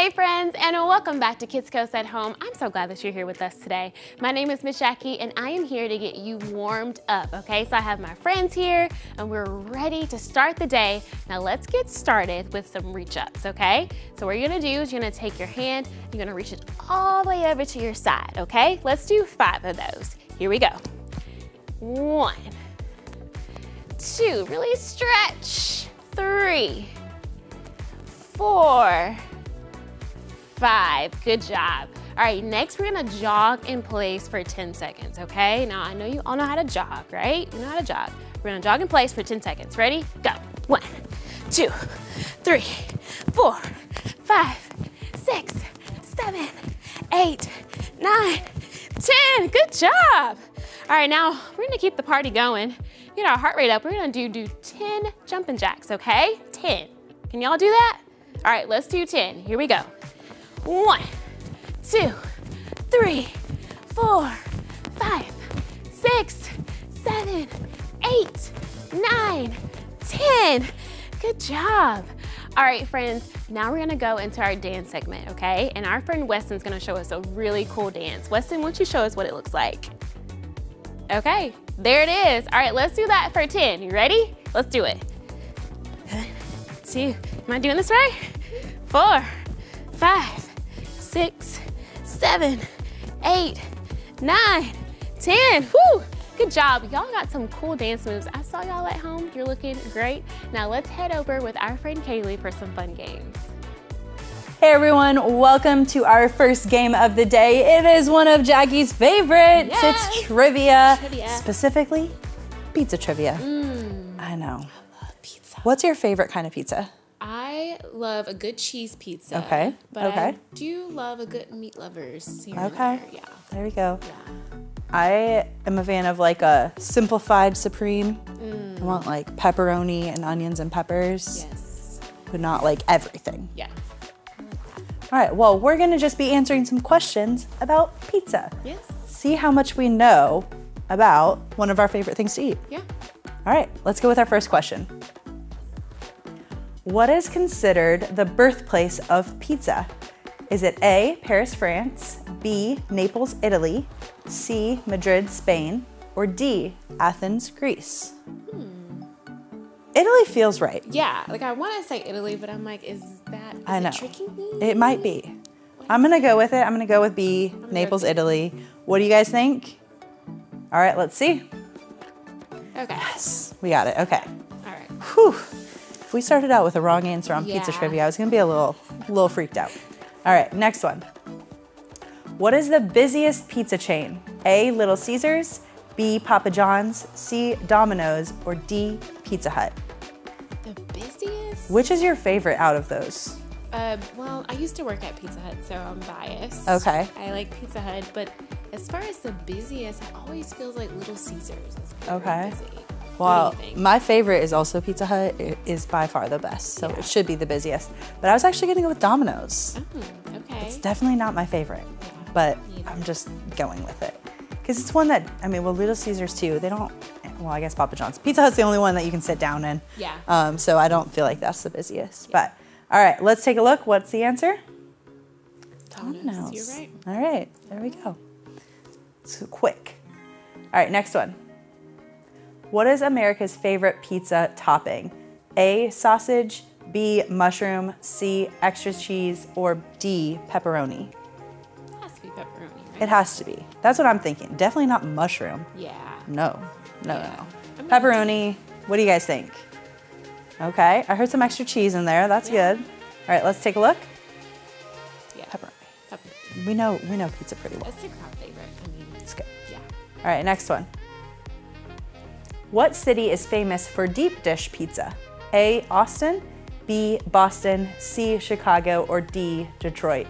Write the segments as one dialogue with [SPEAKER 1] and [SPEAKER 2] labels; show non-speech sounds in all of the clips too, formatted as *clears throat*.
[SPEAKER 1] Hey friends, and welcome back to Kidscoast at Home. I'm so glad that you're here with us today. My name is Miss Jackie, and I am here to get you warmed up, okay? So I have my friends here, and we're ready to start the day. Now let's get started with some reach ups, okay? So what you're gonna do is you're gonna take your hand, you're gonna reach it all the way over to your side, okay? Let's do five of those. Here we go. One, two, really stretch. Three, four, five. Good job. All right, next we're gonna jog in place for 10 seconds, okay? Now I know you all know how to jog, right? You know how to jog. We're gonna jog in place for 10 seconds. Ready? Go. One, two, three, four, five, six, seven, eight, nine, ten. Good job. All right, now we're gonna keep the party going. Get our heart rate up. We're gonna do, do 10 jumping jacks, okay? 10. Can y'all do that? All right, let's do 10. Here we go. One, two, three, four, five, six, seven, eight, nine, ten. Good job. All right, friends, now we're gonna go into our dance segment, okay? And our friend Weston's gonna show us a really cool dance. Weston, why don't you show us what it looks like? Okay, there it is. All right, let's do that for 10. You ready? Let's do it. One, two, am I doing this right? Four, five, six, seven, eight, nine, ten. Woo! Good job. Y'all got some cool dance moves. I saw y'all at home. You're looking great. Now let's head over with our friend Kaylee for some fun games.
[SPEAKER 2] Hey everyone, welcome to our first game of the day. It is one of Jackie's favorites.
[SPEAKER 1] Yes.
[SPEAKER 2] It's trivia.
[SPEAKER 1] Trivia.
[SPEAKER 2] Specifically, pizza trivia.
[SPEAKER 1] Mm.
[SPEAKER 2] I know.
[SPEAKER 1] I love pizza.
[SPEAKER 2] What's your favorite kind of pizza?
[SPEAKER 1] I love a good cheese pizza.
[SPEAKER 2] Okay,
[SPEAKER 1] But
[SPEAKER 2] okay.
[SPEAKER 1] I do love a good meat lovers here
[SPEAKER 2] Okay.
[SPEAKER 1] there. Yeah.
[SPEAKER 2] There we go.
[SPEAKER 1] Yeah.
[SPEAKER 2] I am a fan of like a simplified supreme.
[SPEAKER 1] Mm.
[SPEAKER 2] I want like pepperoni and onions and peppers,
[SPEAKER 1] Yes.
[SPEAKER 2] but not like everything.
[SPEAKER 1] Yeah.
[SPEAKER 2] All right, well, we're gonna just be answering some questions about pizza.
[SPEAKER 1] Yes.
[SPEAKER 2] See how much we know about one of our favorite things to eat.
[SPEAKER 1] Yeah.
[SPEAKER 2] All right, let's go with our first question. What is considered the birthplace of pizza? Is it A, Paris, France, B, Naples, Italy, C, Madrid, Spain, or D, Athens, Greece? Hmm. Italy feels right.
[SPEAKER 1] Yeah. Like I want to say Italy, but I'm like, is that is
[SPEAKER 2] I
[SPEAKER 1] it
[SPEAKER 2] know.
[SPEAKER 1] tricking me?
[SPEAKER 2] It might be. I'm gonna go with it. I'm gonna go with B, Naples, Italy. What do you guys think? All right, let's see.
[SPEAKER 1] Okay.
[SPEAKER 2] Yes, we got it. Okay.
[SPEAKER 1] All right.
[SPEAKER 2] Whew. If we started out with a wrong answer on pizza
[SPEAKER 1] Yeah.
[SPEAKER 2] trivia, I was gonna be a little, little freaked out. All right, next one. What is the busiest pizza chain? A. Little Caesars, B. Papa John's, C. Domino's, or D. Pizza Hut?
[SPEAKER 1] The busiest?
[SPEAKER 2] Which is your favorite out of those?
[SPEAKER 1] Uh, well, I used to work at Pizza Hut, so I'm biased.
[SPEAKER 2] Okay.
[SPEAKER 1] I like Pizza Hut, but as far as the busiest, it always feels like Little Caesars is
[SPEAKER 2] Okay.
[SPEAKER 1] busy.
[SPEAKER 2] Well,
[SPEAKER 1] what do you think?
[SPEAKER 2] my favorite is also Pizza Hut. It is by far the best, so
[SPEAKER 1] Yeah.
[SPEAKER 2] it should be the busiest. But I was actually gonna go with Domino's.
[SPEAKER 1] Hmm, okay.
[SPEAKER 2] It's definitely not my favorite, but I'm just going with it. Because it's one that, I mean, well, Little Caesars too, they don't, well, I guess Papa John's. Pizza Hut's the only one that you can sit down in.
[SPEAKER 1] Yeah.
[SPEAKER 2] Um, so I don't feel like that's the busiest. But all right, let's take a look. What's the answer?
[SPEAKER 1] Domino's. You're right.
[SPEAKER 2] All right, there we go. So quick. All right, next one. What is America's favorite pizza topping? A, sausage, B, mushroom, C, extra cheese, or D, pepperoni?
[SPEAKER 1] It has to be pepperoni, right?
[SPEAKER 2] It has to be. That's what I'm thinking. Definitely not mushroom.
[SPEAKER 1] yeah.
[SPEAKER 2] No, no,
[SPEAKER 1] Yeah.
[SPEAKER 2] no. Pepperoni. What do you guys think? Okay, I heard some extra cheese in there. That's
[SPEAKER 1] Yeah.
[SPEAKER 2] good. All right, let's take a look.
[SPEAKER 1] Yeah.
[SPEAKER 2] Pepperoni.
[SPEAKER 1] Pepperoni.
[SPEAKER 2] We know we know pizza pretty well.
[SPEAKER 1] That's a crowd favorite. I mean,
[SPEAKER 2] It's good.
[SPEAKER 1] yeah.
[SPEAKER 2] All right, next one. What city is famous for deep dish pizza? A. Austin, B. Boston, C. Chicago, or D. Detroit?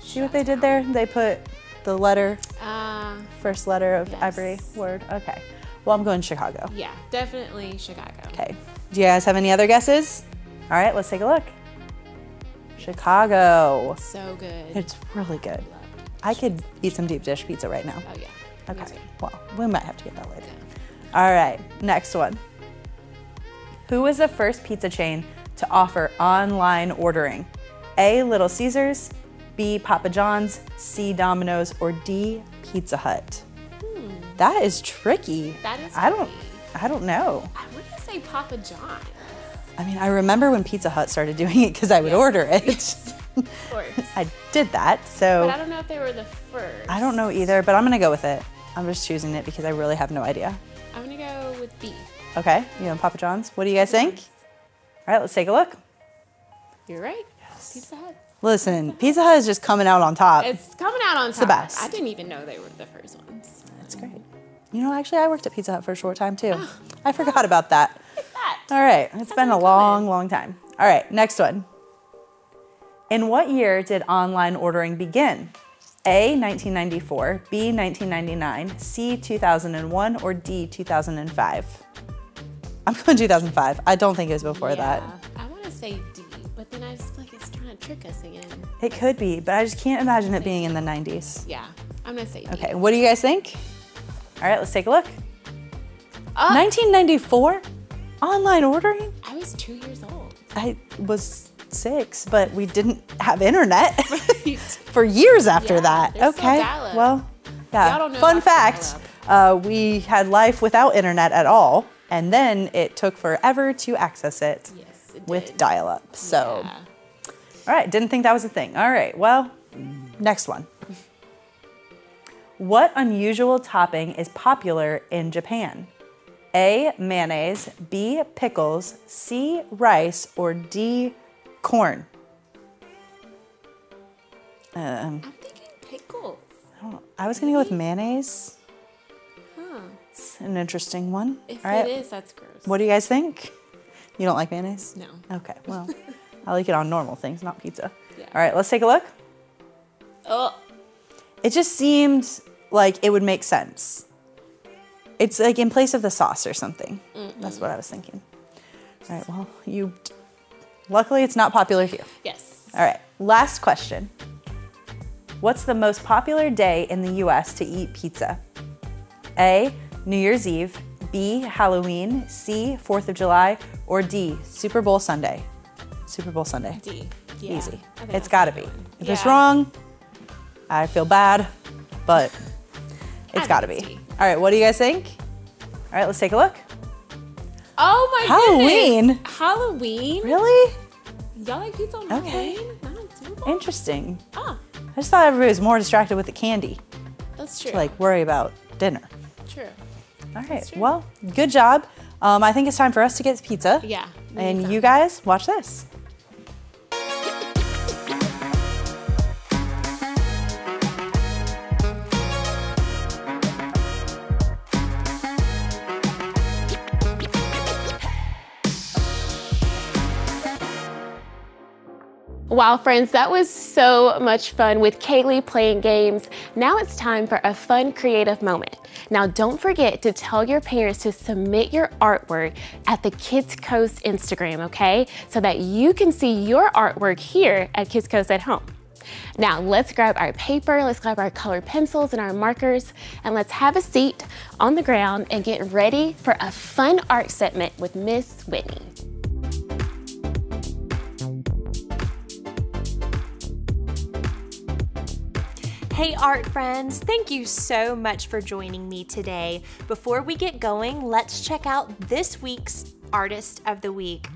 [SPEAKER 2] See what they did there? They put the letter,
[SPEAKER 1] Uh,
[SPEAKER 2] first letter of
[SPEAKER 1] Yes.
[SPEAKER 2] every word. Okay. Well, I'm going Chicago.
[SPEAKER 1] yeah, definitely Chicago.
[SPEAKER 2] Okay. Do you guys have any other guesses? All right, let's take a look. Chicago.
[SPEAKER 1] So good.
[SPEAKER 2] It's really good.
[SPEAKER 1] Love
[SPEAKER 2] I could eat some deep dish pizza right now.
[SPEAKER 1] Oh yeah.
[SPEAKER 2] Okay. Well, we might have to get that later. All right, next one. Who was the first pizza chain to offer online ordering? A. Little Caesars, B. Papa John's, C. Domino's, or D. Pizza Hut? That is tricky.
[SPEAKER 1] Hmm. That is
[SPEAKER 2] I don't.
[SPEAKER 1] tricky.
[SPEAKER 2] I don't know.
[SPEAKER 1] I want to say Papa John.
[SPEAKER 2] I mean, I remember when Pizza Hut started doing it because I would order it.
[SPEAKER 1] Of *laughs* course.
[SPEAKER 2] I did that, so
[SPEAKER 1] But I don't know if they were the first.
[SPEAKER 2] I don't know either. But I'm gonna go with it. I'm just choosing it because I really have no idea.
[SPEAKER 1] I'm gonna go with B.
[SPEAKER 2] Okay, you know Papa John's. What do you guys think? All right, let's take a look.
[SPEAKER 1] You're right. Pizza Hut.
[SPEAKER 2] Listen, Pizza Hut is just coming out on top.
[SPEAKER 1] It's coming out on top.
[SPEAKER 2] the best.
[SPEAKER 1] I didn't even know they were the first ones.
[SPEAKER 2] That's great. You know, actually, I worked at Pizza Hut for a short time too. Oh. I forgot about that. *laughs*
[SPEAKER 1] That.
[SPEAKER 2] All right, it's been a long, long time. All right, next one. In what year did online ordering begin? A, 1994, B, 1999, C, 2001, or D, 2005? I'm going 2005. I don't think it was before that.
[SPEAKER 1] I want to say D, but then I just feel like it's trying to trick us again.
[SPEAKER 2] It could be, but I just can't imagine it being in the 90s.
[SPEAKER 1] Yeah, I'm gonna say D.
[SPEAKER 2] Okay, what do you guys think? All right, let's take a look. Ah!
[SPEAKER 1] Oh,
[SPEAKER 2] 1994? Online ordering?
[SPEAKER 1] I was two years old.
[SPEAKER 2] I was six, but we didn't have internet *laughs* for years after
[SPEAKER 1] Yeah,
[SPEAKER 2] that. Okay.
[SPEAKER 1] dial-up.
[SPEAKER 2] Well, yeah.
[SPEAKER 1] Y'all don't know
[SPEAKER 2] Fun fact uh, we had life without internet at all, and then it took forever to access it
[SPEAKER 1] Yes, it
[SPEAKER 2] with dial up. So,
[SPEAKER 1] Yeah.
[SPEAKER 2] all right, didn't think that was a thing. All right, well, next one. What unusual topping is popular in Japan? A. Mayonnaise, B. Pickles, C. Rice, or D. Corn? Um,
[SPEAKER 1] I'm thinking pickles.
[SPEAKER 2] I was gonna go with mayonnaise.
[SPEAKER 1] Huh.
[SPEAKER 2] It's an interesting one.
[SPEAKER 1] If
[SPEAKER 2] All right,
[SPEAKER 1] it is, that's gross.
[SPEAKER 2] what do you guys think? You don't like mayonnaise?
[SPEAKER 1] No.
[SPEAKER 2] Okay, *laughs* well, I like it on normal things, not pizza.
[SPEAKER 1] Yeah.
[SPEAKER 2] All right, let's take a look.
[SPEAKER 1] Oh,
[SPEAKER 2] It just seemed like it would make sense. It's like in place of the sauce or something. That's what I was thinking. All right, well, you. Luckily, it's not popular here.
[SPEAKER 1] yes.
[SPEAKER 2] All right, last question. What's the most popular day in the US to eat pizza? A. New Year's Eve, B. Halloween, C. 4th of July, or D. Super Bowl Sunday? Super Bowl Sunday.
[SPEAKER 1] D. Yeah,
[SPEAKER 2] Easy. It's gotta be.
[SPEAKER 1] one.
[SPEAKER 2] If it's wrong, I feel bad, but it's gotta
[SPEAKER 1] it's
[SPEAKER 2] be.
[SPEAKER 1] D.
[SPEAKER 2] All right, what do you guys think? All right, let's take a look.
[SPEAKER 1] Oh my
[SPEAKER 2] Halloween?
[SPEAKER 1] goodness. Halloween?
[SPEAKER 2] Really?
[SPEAKER 1] Y'all like pizza on
[SPEAKER 2] Okay.
[SPEAKER 1] Halloween? Super
[SPEAKER 2] Interesting.
[SPEAKER 1] Ah,
[SPEAKER 2] I just thought everybody was more distracted with the candy
[SPEAKER 1] that's true.
[SPEAKER 2] to like worry about dinner.
[SPEAKER 1] true.
[SPEAKER 2] All right.
[SPEAKER 1] true.
[SPEAKER 2] Well, good job. Um, I think it's time for us to get pizza.
[SPEAKER 1] Yeah.
[SPEAKER 2] And you guys watch this.
[SPEAKER 1] Wow, friends, that was so much fun with Kaylee playing games. Now it's time for a fun, creative moment. Now, don't forget to tell your parents to submit your artwork at the Kidscoast Instagram, okay? So that you can see your artwork here at Kidscoast at home. Now, let's grab our paper, let's grab our colored pencils and our markers, and let's have a seat on the ground and get ready for a fun art segment with Miss Whitney.
[SPEAKER 3] Hey, art friends, thank you so much for joining me today. Before we get going, let's check out this week's Artist of the Week.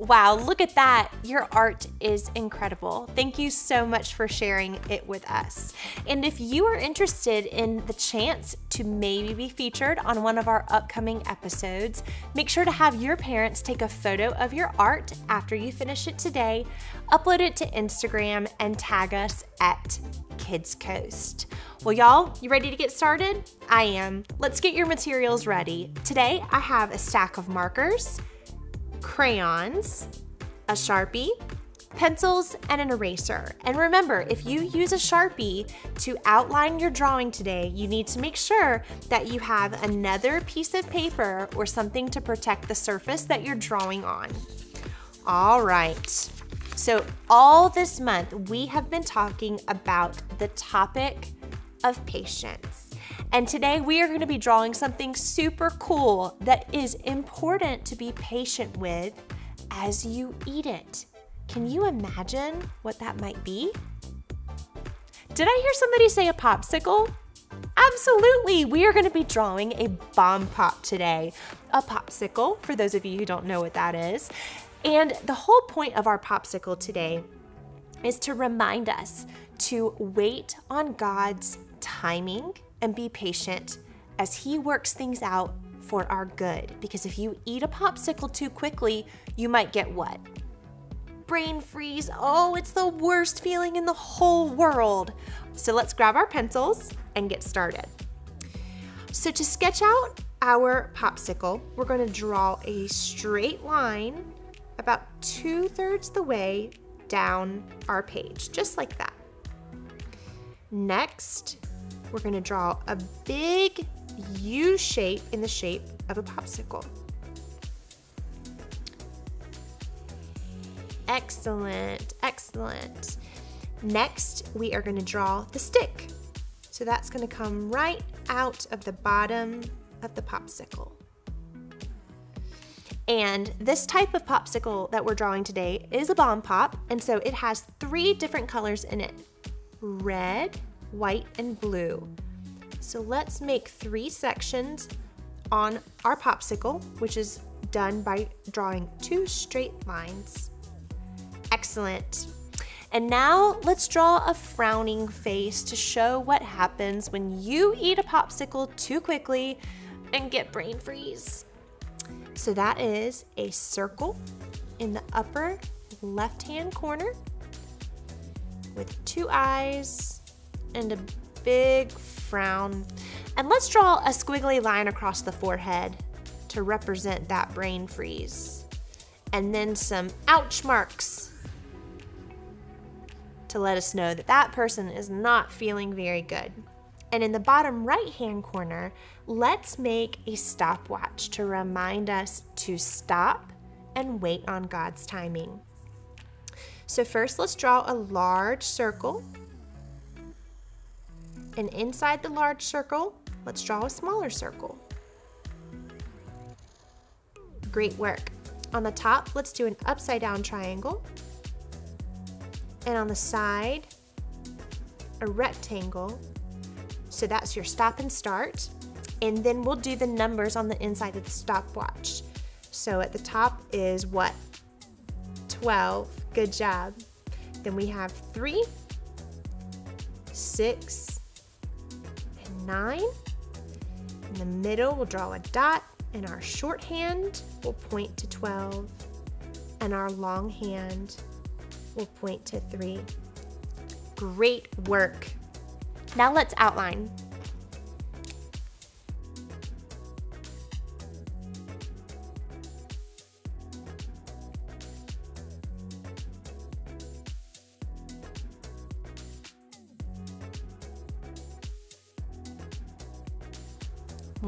[SPEAKER 3] Wow, look at that. Your art is incredible. Thank you so much for sharing it with us. And if you are interested in the chance to maybe be featured on one of our upcoming episodes, make sure to have your parents take a photo of your art after you finish it today, upload it to Instagram, and tag us at Kidscoast. Well, y'all, you ready to get started? I am. Let's get your materials ready. Today, I have a stack of markers crayons, a Sharpie, pencils, and an eraser. And remember, if you use a Sharpie to outline your drawing today, you need to make sure that you have another piece of paper or something to protect the surface that you're drawing on. All right. So, all this month, we have been talking about the topic of patience. And today we are going to be drawing something super cool that is important to be patient with as you eat it. Can you imagine what that might be? Did I hear somebody say a popsicle? Absolutely, we are going to be drawing a bomb pop today. A popsicle, for those of you who don't know what that is. And the whole point of our popsicle today is to remind us to wait on God's timing and be patient as He works things out for our good. Because if you eat a popsicle too quickly, you might get what? Brain freeze. Oh, it's the worst feeling in the whole world. So let's grab our pencils and get started. So to sketch out our popsicle, we're going to draw a straight line about two thirds the way down our page, just like that. Next, we're going to draw a big U shape in the shape of a popsicle. Excellent, excellent. Next, we are going to draw the stick. So that's going to come right out of the bottom of the popsicle. And this type of popsicle that we're drawing today is a bomb pop, and so it has three different colors in it red, white, and blue. So let's make three sections on our popsicle, which is done by drawing two straight lines. Excellent. And now let's draw a frowning face to show what happens when you eat a popsicle too quickly and get brain freeze. So that is a circle in the upper left hand corner with two eyes and a big frown. And let's draw a squiggly line across the forehead to represent that brain freeze. And then some ouch marks to let us know that that person is not feeling very good. And in the bottom right hand corner, let's make a stopwatch to remind us to stop and wait on God's timing. So first let's draw a large circle. And inside the large circle, let's draw a smaller circle. Great work. On the top, let's do an upside down triangle. And on the side, a rectangle so that's your stop and start. And then we'll do the numbers on the inside of the stopwatch. So at the top is what? 12. Good job. Then we have 3, 6, 9. In the middle, we'll draw a dot, and our short hand will point to 12, and our long hand will point to 3. Great work. Now let's outline.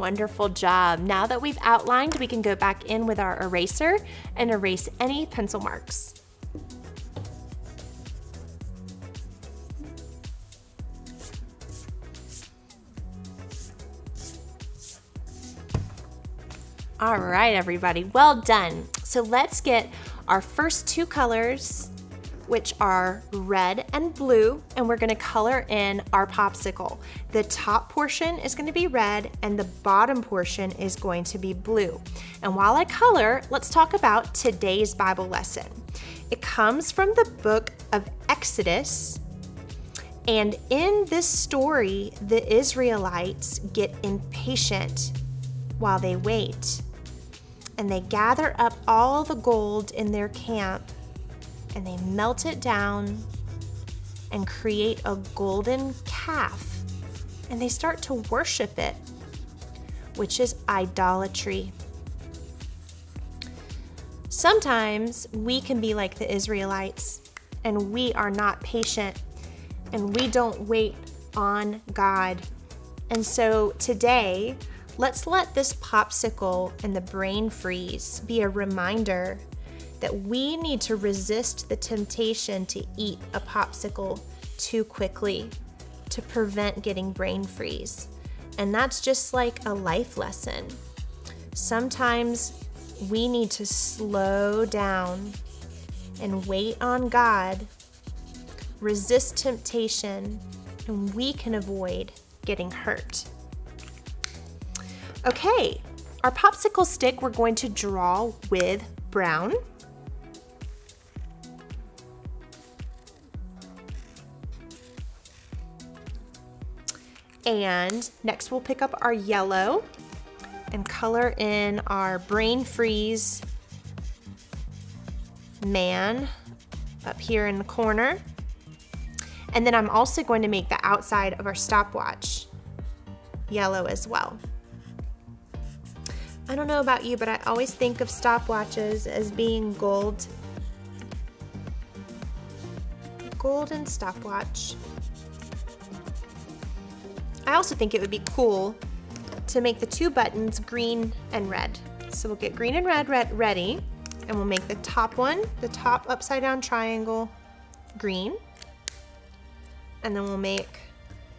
[SPEAKER 3] Wonderful job. Now that we've outlined, we can go back in with our eraser and erase any pencil marks. All right, everybody, well done. So let's get our first two colors, which are red and blue, and we're gonna color in our popsicle. The top portion is gonna be red and the bottom portion is going to be blue. And while I color, let's talk about today's Bible lesson. It comes from the book of Exodus, and in this story, the Israelites get impatient while they wait and they gather up all the gold in their camp and they melt it down and create a golden calf and they start to worship it, which is idolatry. Sometimes we can be like the Israelites and we are not patient and we don't wait on God. And so today, Let's let this popsicle and the brain freeze be a reminder that we need to resist the temptation to eat a popsicle too quickly to prevent getting brain freeze. And that's just like a life lesson. Sometimes we need to slow down and wait on God, resist temptation, and we can avoid getting hurt. Okay, our popsicle stick we're going to draw with brown. And next we'll pick up our yellow and color in our brain freeze man up here in the corner. And then I'm also going to make the outside of our stopwatch yellow as well. I don't know about you, but I always think of stopwatches as being gold. Golden stopwatch. I also think it would be cool to make the two buttons green and red. So we'll get green and red, red ready, and we'll make the top one, the top upside down triangle, green. And then we'll make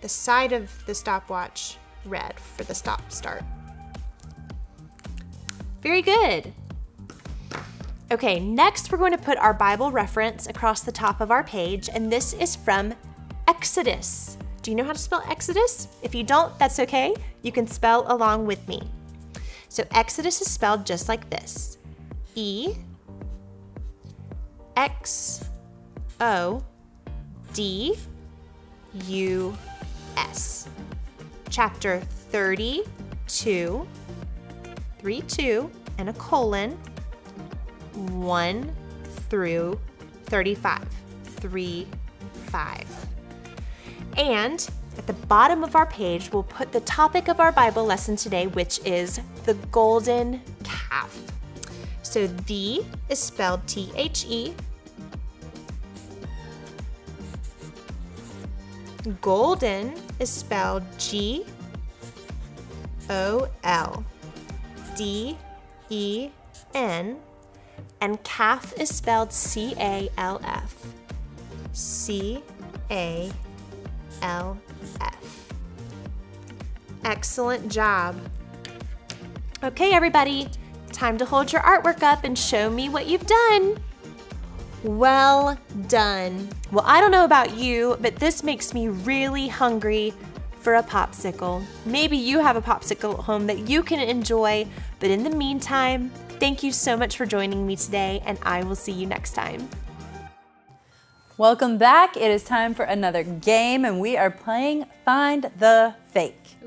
[SPEAKER 3] the side of the stopwatch red for the stop start. Very good. Okay, next we're going to put our Bible reference across the top of our page, and this is from Exodus. Do you know how to spell Exodus? If you don't, that's okay. You can spell along with me. So Exodus is spelled just like this E X O D U S. Chapter 32, 3 2, and a colon, 1 through 35. 3 5. And at the bottom of our page, we'll put the topic of our Bible lesson today, which is the golden calf. So the is spelled T H E. Golden is spelled G O L D E N. And calf is spelled C A L F. C A L F. Excellent job. Okay, everybody, time to hold your artwork up and show me what you've done. Well done. Well, I don't know about you, but this makes me really hungry for a popsicle. Maybe you have a popsicle at home that you can enjoy, but in the meantime, thank you so much for joining me today, and I will see you next time.
[SPEAKER 2] Welcome back. It is time for another game, and we are playing Find the Fake.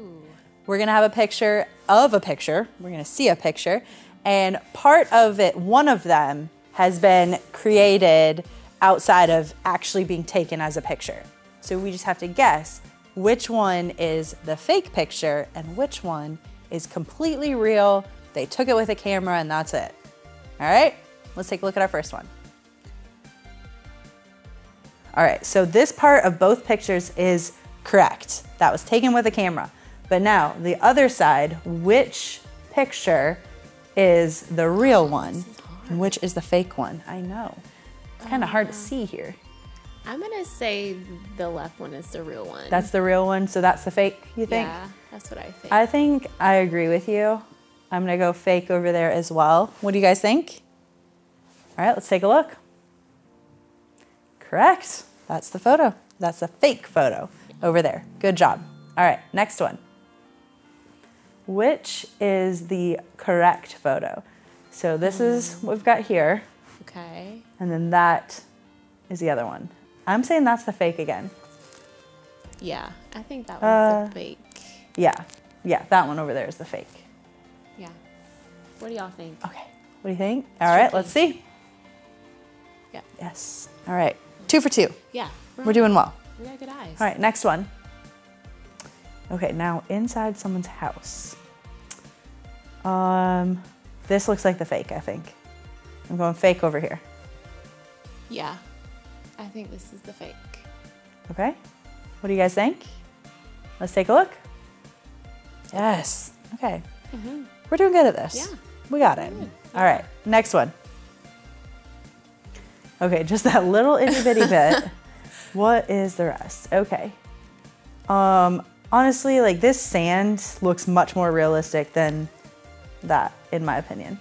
[SPEAKER 2] We're gonna have a picture of a picture. We're gonna see a picture, and part of it, one of them, has been created outside of actually being taken as a picture. So we just have to guess which one is the fake picture and which one is completely real. They took it with a camera and that's it. All right, let's take a look at our first one. All right, so this part of both pictures is correct. That was taken with a camera. But now the other side, which picture is the real one and which is the fake one? I know. It's kind of hard to see here.
[SPEAKER 1] I'm gonna say the left one is the real one.
[SPEAKER 2] That's the real one, so that's the fake, you think?
[SPEAKER 1] yeah, that's what I think.
[SPEAKER 2] I think I agree with you. I'm gonna go fake over there as well. What do you guys think? All right, let's take a look. Correct. That's the photo. That's a fake photo over there. Good job. All right, next one. Which is the correct photo? So this is what we've got here,
[SPEAKER 1] okay.
[SPEAKER 2] and then that is the other one. I'm saying that's the fake again.
[SPEAKER 1] Yeah, I think that
[SPEAKER 2] Uh,
[SPEAKER 1] one's the fake.
[SPEAKER 2] Yeah, yeah, that one over there is the fake.
[SPEAKER 1] Yeah. What do y'all think?
[SPEAKER 2] Okay, what do you think? All right, let's see.
[SPEAKER 1] Yeah.
[SPEAKER 2] Yes. All right, two for two.
[SPEAKER 1] Yeah.
[SPEAKER 2] We're doing well.
[SPEAKER 1] We got good eyes.
[SPEAKER 2] All right, next one. Okay, now inside someone's house. Um, this looks like the fake, I think. I'm going fake over here.
[SPEAKER 1] Yeah. I think this is the fake.
[SPEAKER 2] Okay, what do you guys think? Let's take a look. Yes. Okay. We're doing good at this.
[SPEAKER 1] Yeah.
[SPEAKER 2] We got it. All right, next one. Okay, just that little itty bitty bit. *laughs* What is the rest? Okay. Um, honestly, like this sand looks much more realistic than that, in my opinion.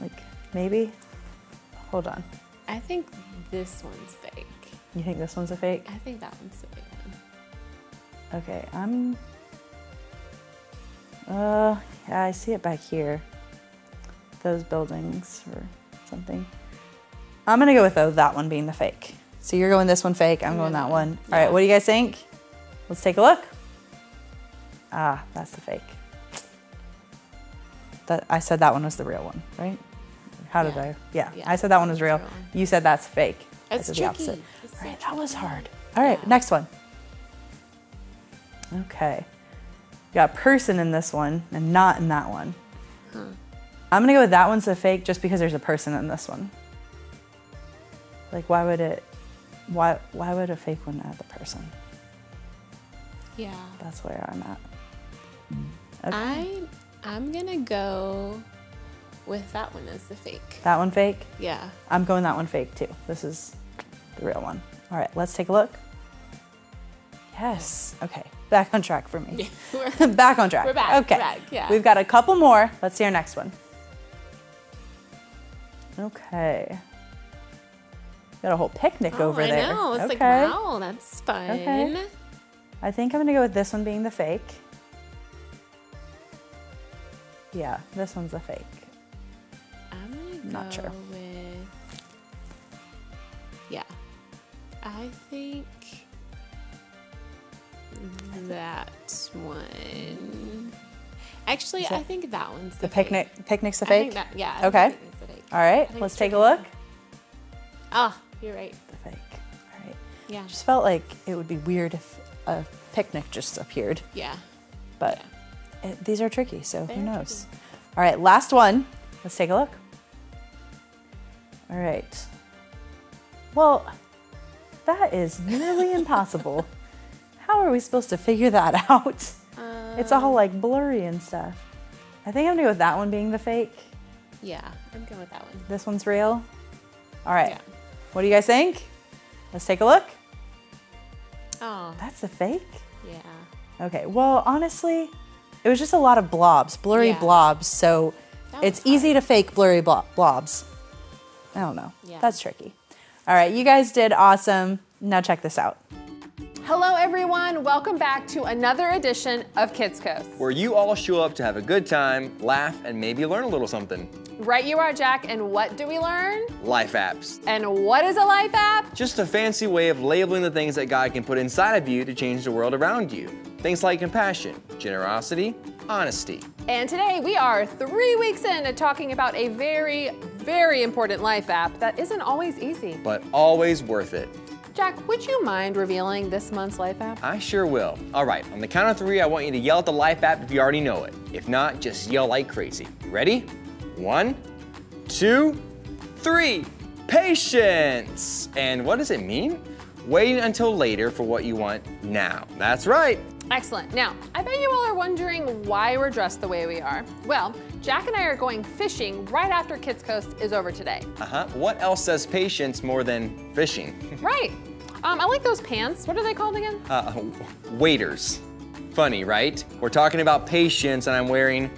[SPEAKER 2] Like maybe Hold on.
[SPEAKER 1] I think this one's fake.
[SPEAKER 2] You think this one's a fake?
[SPEAKER 1] I think that one's a fake one.
[SPEAKER 2] Okay, I'm. Uh, yeah, I see it back here. Those buildings or something. I'm gonna go with though that one being the fake. So you're going this one fake. I'm going that one. All right, what do you guys think? Let's take a look. Ah, that's the fake. That I said that one was the real one, right? How did
[SPEAKER 1] Yeah.
[SPEAKER 2] I? Yeah,
[SPEAKER 1] Yeah,
[SPEAKER 2] I said that one was real. You said that's fake.
[SPEAKER 1] It's tricky.
[SPEAKER 2] the opposite.
[SPEAKER 1] It's
[SPEAKER 2] All
[SPEAKER 1] so
[SPEAKER 2] that was hard. All right,
[SPEAKER 1] Yeah.
[SPEAKER 2] next one. Okay. You got person in this one and not in that one. I'm gonna go with that one's a fake just because there's a person in this one. Like why would it why why would a fake one add the person?
[SPEAKER 1] Yeah.
[SPEAKER 2] That's where I'm at. Mm. Okay.
[SPEAKER 1] I I'm gonna go with that one as the fake.
[SPEAKER 2] that one fake?
[SPEAKER 1] Yeah.
[SPEAKER 2] I'm going that one fake too. This is the real one. All right, let's take a look. Yes. Okay. Back on track for me. *laughs*
[SPEAKER 1] We're- *laughs*
[SPEAKER 2] back on track.
[SPEAKER 1] We're back,
[SPEAKER 2] Okay.
[SPEAKER 1] we're back, yeah.
[SPEAKER 2] We've got a couple more. Let's see our next one. Okay. Got a whole picnic
[SPEAKER 1] oh,
[SPEAKER 2] over
[SPEAKER 1] I
[SPEAKER 2] there.
[SPEAKER 1] I know. It's
[SPEAKER 2] okay.
[SPEAKER 1] like wow, that's fun.
[SPEAKER 2] Okay. I think I'm gonna go with this one being the fake. Yeah, this one's a fake.
[SPEAKER 1] I'm gonna go
[SPEAKER 2] Not sure.
[SPEAKER 1] with yeah. I think that one. Actually, I think that one's the,
[SPEAKER 2] The
[SPEAKER 1] fake.
[SPEAKER 2] picnic picnic's the
[SPEAKER 1] I think
[SPEAKER 2] fake?
[SPEAKER 1] that, yeah. I
[SPEAKER 2] Okay.
[SPEAKER 1] think the fake.
[SPEAKER 2] All right, let's take a look.
[SPEAKER 1] Ah, you're right.
[SPEAKER 2] The fake. All right.
[SPEAKER 1] Yeah.
[SPEAKER 2] Just felt like it would be weird if a picnic just appeared,
[SPEAKER 1] Yeah.
[SPEAKER 2] but it, these are tricky, so
[SPEAKER 1] They
[SPEAKER 2] who knows? All right, last one. Let's take a look. All right. Well, that is nearly *laughs* impossible. How are we supposed to figure that *laughs* out? it's all um, like blurry and stuff. I think I'm gonna go with that one being the fake.
[SPEAKER 1] Yeah. I'm going with that one.
[SPEAKER 2] This one's real. All right.
[SPEAKER 1] Yeah.
[SPEAKER 2] What do you guys think? Let's take a look.
[SPEAKER 1] Oh,
[SPEAKER 2] That's a fake?
[SPEAKER 1] yeah.
[SPEAKER 2] Okay, well, honestly, it was just a lot of blobs, blurry
[SPEAKER 1] Yeah.
[SPEAKER 2] blobs, so
[SPEAKER 1] That
[SPEAKER 2] it's
[SPEAKER 1] hard.
[SPEAKER 2] easy to fake blurry blo- blobs. I don't know.
[SPEAKER 1] Yeah.
[SPEAKER 2] That's tricky. All right, you guys did awesome. Now check this out.
[SPEAKER 4] Hello, everyone. Welcome back to another edition of Kidscoast.
[SPEAKER 5] where you all show up to have a good time, laugh, and maybe learn a little something.
[SPEAKER 4] Right, you are, Jack. And what do we learn?
[SPEAKER 5] Life apps.
[SPEAKER 4] And what is a life app?
[SPEAKER 5] Just a fancy way of labeling the things that God can put inside of you to change the world around you. Things like compassion, generosity, honesty.
[SPEAKER 4] And today we are three weeks into talking about a very, very important life app that isn't always easy.
[SPEAKER 5] but always worth it.
[SPEAKER 4] Jack, would you mind revealing this month's life app?
[SPEAKER 5] I sure will. All right, on the count of three, I want you to yell at the Life app if you already know it. If not, just yell like crazy. Ready? One, two, three. Patience! And what does it mean? Waiting until later for what you want now. That's right.
[SPEAKER 4] Excellent. Now, I bet you all are wondering why we're dressed the way we are. Well, Jack and I are going fishing right after Kidscoast is over today.
[SPEAKER 5] Uh huh. What else says patience more than fishing? *laughs*
[SPEAKER 4] Right. Um, I like those pants. What are they called again?
[SPEAKER 5] Uh, waiters. Funny, right? We're talking about patience, and I'm wearing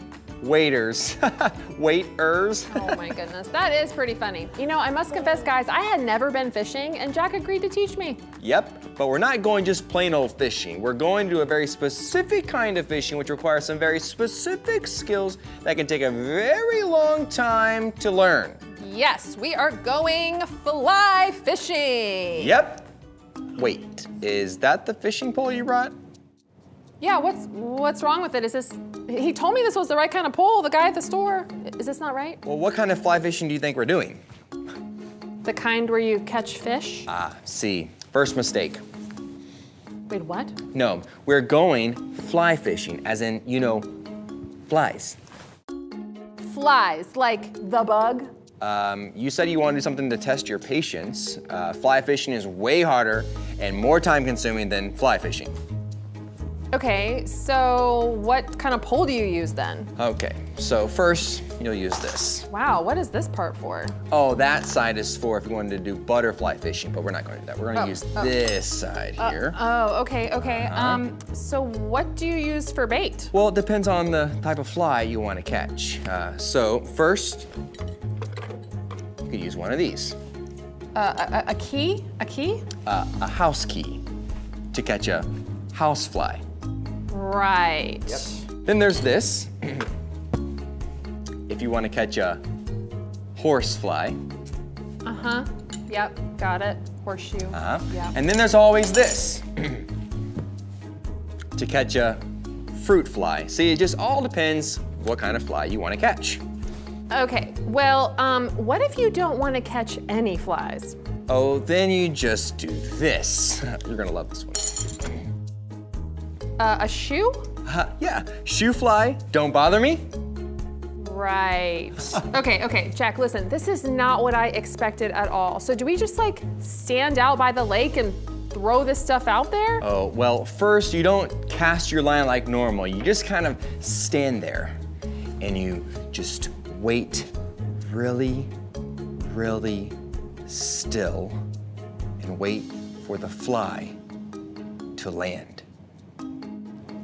[SPEAKER 5] waiters. *laughs* Waiters.
[SPEAKER 4] Oh my goodness, that is pretty funny. You know, I must confess, guys, I had never been fishing, and Jack agreed to teach me.
[SPEAKER 5] Yep, but we're not going just plain old fishing. We're going to a very specific kind of fishing which requires some very specific skills that can take a very long time to learn.
[SPEAKER 4] Yes, we are going fly fishing.
[SPEAKER 5] Yep. Wait, is that the fishing pole you brought?
[SPEAKER 4] Yeah, what's what's wrong with it? Is this? He told me this was the right kind of pole. The guy at the store. Is this not right?
[SPEAKER 5] Well, what kind of fly fishing do you think we're doing?
[SPEAKER 4] The kind where you catch fish?
[SPEAKER 5] Ah, see, first mistake.
[SPEAKER 4] Wait, what?
[SPEAKER 5] No, we're going fly fishing, as in, you know, flies.
[SPEAKER 4] Flies, like the bug.
[SPEAKER 5] Um, you said you wanted to do something to test your patience. Uh, fly fishing is way harder and more time consuming than fly fishing.
[SPEAKER 4] Okay, so what kind of pole do you use then?
[SPEAKER 5] Okay, so first you'll use this.
[SPEAKER 4] Wow, what is this part for?
[SPEAKER 5] Oh, that side is for if you wanted to do butterfly fishing, but we're not going to do that. We're going to
[SPEAKER 4] Oh,
[SPEAKER 5] use
[SPEAKER 4] oh.
[SPEAKER 5] this side here.
[SPEAKER 4] Oh, okay, okay.
[SPEAKER 5] Uh-huh.
[SPEAKER 4] Um, so what do you use for bait?
[SPEAKER 5] well, it depends on the type of fly you want to catch. Uh, so first, you could use one of these.
[SPEAKER 4] A, a key? A key?
[SPEAKER 5] Uh, a house key to catch a house fly.
[SPEAKER 4] Right.
[SPEAKER 5] Then there's this. *clears throat* if you want to catch a horsefly.
[SPEAKER 4] Uh huh. Yep. Got it. Horseshoe.
[SPEAKER 5] Uh-huh.
[SPEAKER 4] Yeah.
[SPEAKER 5] And then there's always this. *clears throat* to catch a fruit fly. See, it just all depends what kind of fly you want to catch.
[SPEAKER 4] Okay. Well, um, what if you don't want to catch any flies?
[SPEAKER 5] Oh, then you just do this. *laughs* You're gonna love this one.
[SPEAKER 4] Uh, a shoe?
[SPEAKER 5] Uh, yeah, shoe fly, don't bother me.
[SPEAKER 4] Right. okay, okay, Jack, listen, this is not what I expected at all. So do we just like stand out by the lake and throw this stuff out there?
[SPEAKER 5] Oh, well, first, you don't cast your line like normal. You just kind of stand there and you just wait really, really still and wait for the fly to land.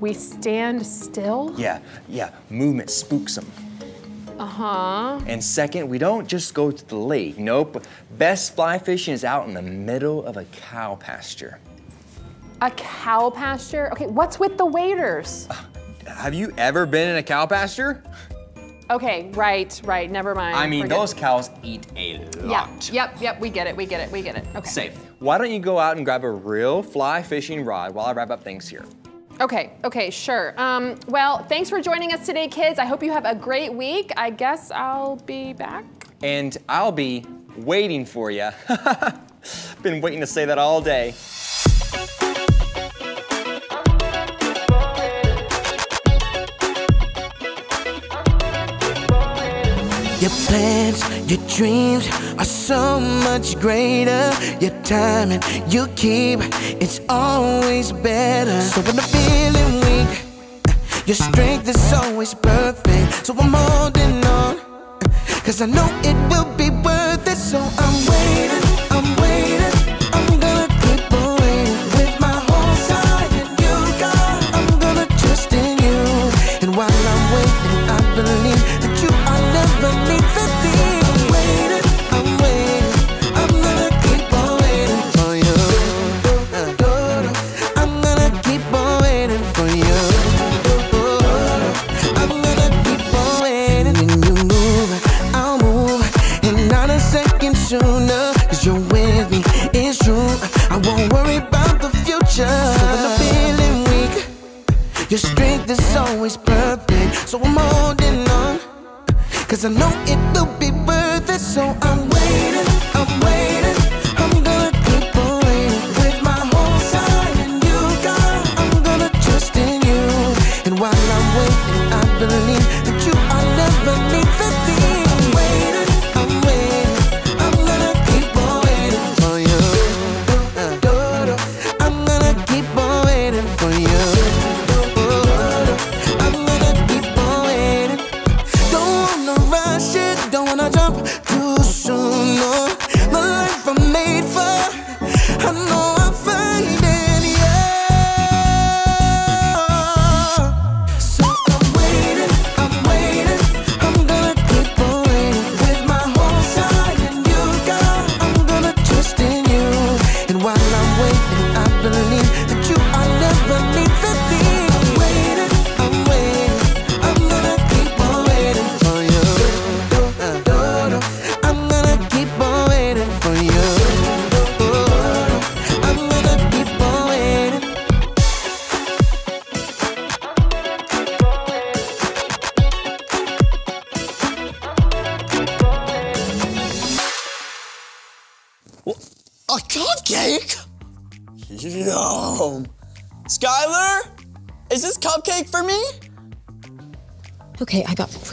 [SPEAKER 4] We stand still?
[SPEAKER 5] Yeah, yeah, movement spooks them.
[SPEAKER 4] Uh-huh.
[SPEAKER 5] And second, we don't just go to the lake. Nope. Best fly fishing is out in the middle of a cow pasture.
[SPEAKER 4] A cow pasture? Okay, what's with the waders?
[SPEAKER 5] Have you ever been in a cow pasture?
[SPEAKER 4] Okay, right, right, never mind.
[SPEAKER 5] I mean,
[SPEAKER 4] Forget-
[SPEAKER 5] those cows eat a lot.
[SPEAKER 4] Yeah, yep, yep, we get it, we get it, we get it. Okay.
[SPEAKER 5] Safe. why don't you go out and grab a real fly fishing rod while I wrap up things here?
[SPEAKER 4] Okay, okay, sure. Um, well, thanks for joining us today, kids. I hope you have a great week. I guess I'll be back.
[SPEAKER 5] And I'll be waiting for you. *laughs* Been waiting to say that all day.
[SPEAKER 6] Your plans, your dreams are so much greater. Your time and you keep, it's always better. So when I'm feeling weak, your strength is always perfect. So I'm holding on, cause I know it will be worth it. So I'm waiting, is always perfect. So I'm holding on. Cause I know it will be worth it. So I'm waiting, I'm waiting.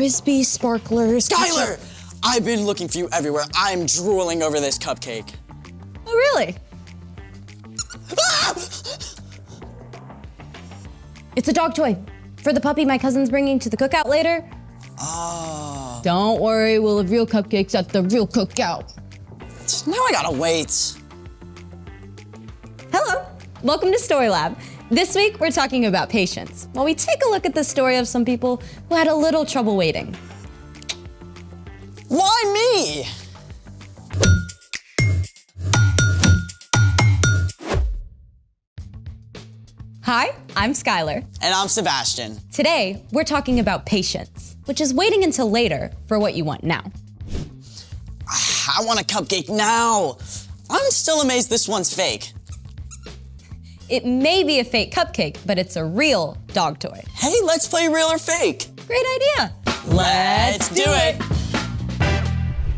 [SPEAKER 7] Frisbee sparklers.
[SPEAKER 8] Skylar, I've been looking for you everywhere. I'm drooling over this cupcake.
[SPEAKER 7] Oh, really?
[SPEAKER 8] Ah!
[SPEAKER 7] It's a dog toy for the puppy my cousin's bringing to the cookout later.
[SPEAKER 8] Oh.
[SPEAKER 7] Don't worry, we'll have real cupcakes at the real cookout.
[SPEAKER 8] Now I gotta wait.
[SPEAKER 7] Hello, welcome to Story Lab. This week, we're talking about patience while we take a look at the story of some people who had a little trouble waiting.
[SPEAKER 8] Why me?
[SPEAKER 7] Hi, I'm Skylar.
[SPEAKER 8] And I'm Sebastian.
[SPEAKER 7] Today, we're talking about patience, which is waiting until later for what you want now.
[SPEAKER 8] I want a cupcake now. I'm still amazed this one's fake.
[SPEAKER 7] It may be a fake cupcake, but it's a real dog toy.
[SPEAKER 8] Hey, let's play real or fake.
[SPEAKER 7] Great idea.
[SPEAKER 8] Let's do it.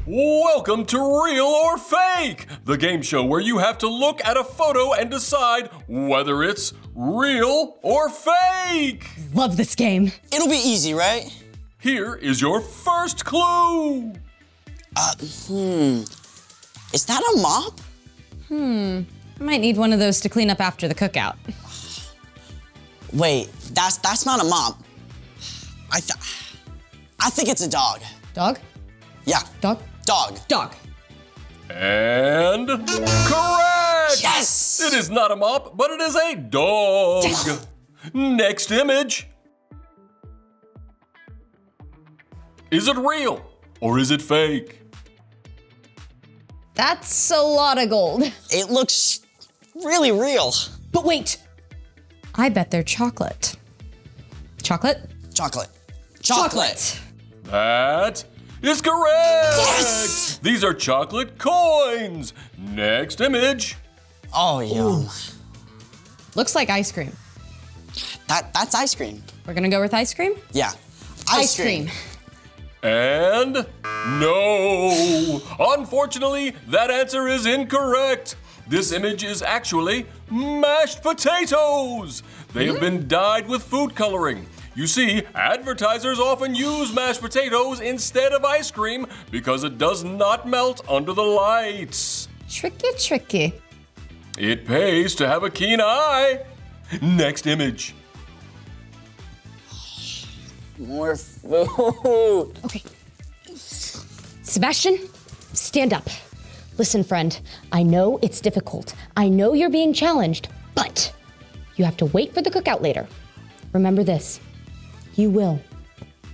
[SPEAKER 9] Welcome to Real or Fake, the game show where you have to look at a photo and decide whether it's real or fake.
[SPEAKER 7] Love this game.
[SPEAKER 8] It'll be easy, right?
[SPEAKER 9] Here is your first clue.
[SPEAKER 8] Uh, hmm. Is that a mop?
[SPEAKER 7] Hmm. I might need one of those to clean up after the cookout.
[SPEAKER 8] Wait, that's that's not a mop. I th I think it's a dog.
[SPEAKER 7] Dog?
[SPEAKER 8] Yeah.
[SPEAKER 7] Dog?
[SPEAKER 8] Dog.
[SPEAKER 7] Dog.
[SPEAKER 9] And correct!
[SPEAKER 8] Yes!
[SPEAKER 9] It is not a mop, but it is a dog.
[SPEAKER 8] Yes!
[SPEAKER 9] Next image. Is it real or is it fake?
[SPEAKER 7] That's a lot of gold.
[SPEAKER 8] It looks really real.
[SPEAKER 7] But wait, I bet they're chocolate. Chocolate?
[SPEAKER 8] Chocolate. Chocolate.
[SPEAKER 9] That is correct.
[SPEAKER 8] Yes!
[SPEAKER 9] These are chocolate coins. Next image.
[SPEAKER 8] Oh, yum.
[SPEAKER 7] Looks like ice cream.
[SPEAKER 8] That that's ice cream.
[SPEAKER 7] We're gonna go with ice cream?
[SPEAKER 8] Yeah. Ice, cream.
[SPEAKER 9] And no. Unfortunately, that answer is incorrect. This image is actually mashed potatoes. They have been dyed with food coloring. You see, advertisers often use mashed potatoes instead of ice cream because it does not melt under the lights.
[SPEAKER 7] Tricky, tricky.
[SPEAKER 9] It pays to have a keen eye. Next image.
[SPEAKER 8] More food.
[SPEAKER 10] Okay. Sebastian, stand up. Listen, friend, I know it's difficult. I know you're being challenged, but you have to wait for the cookout later. Remember this you will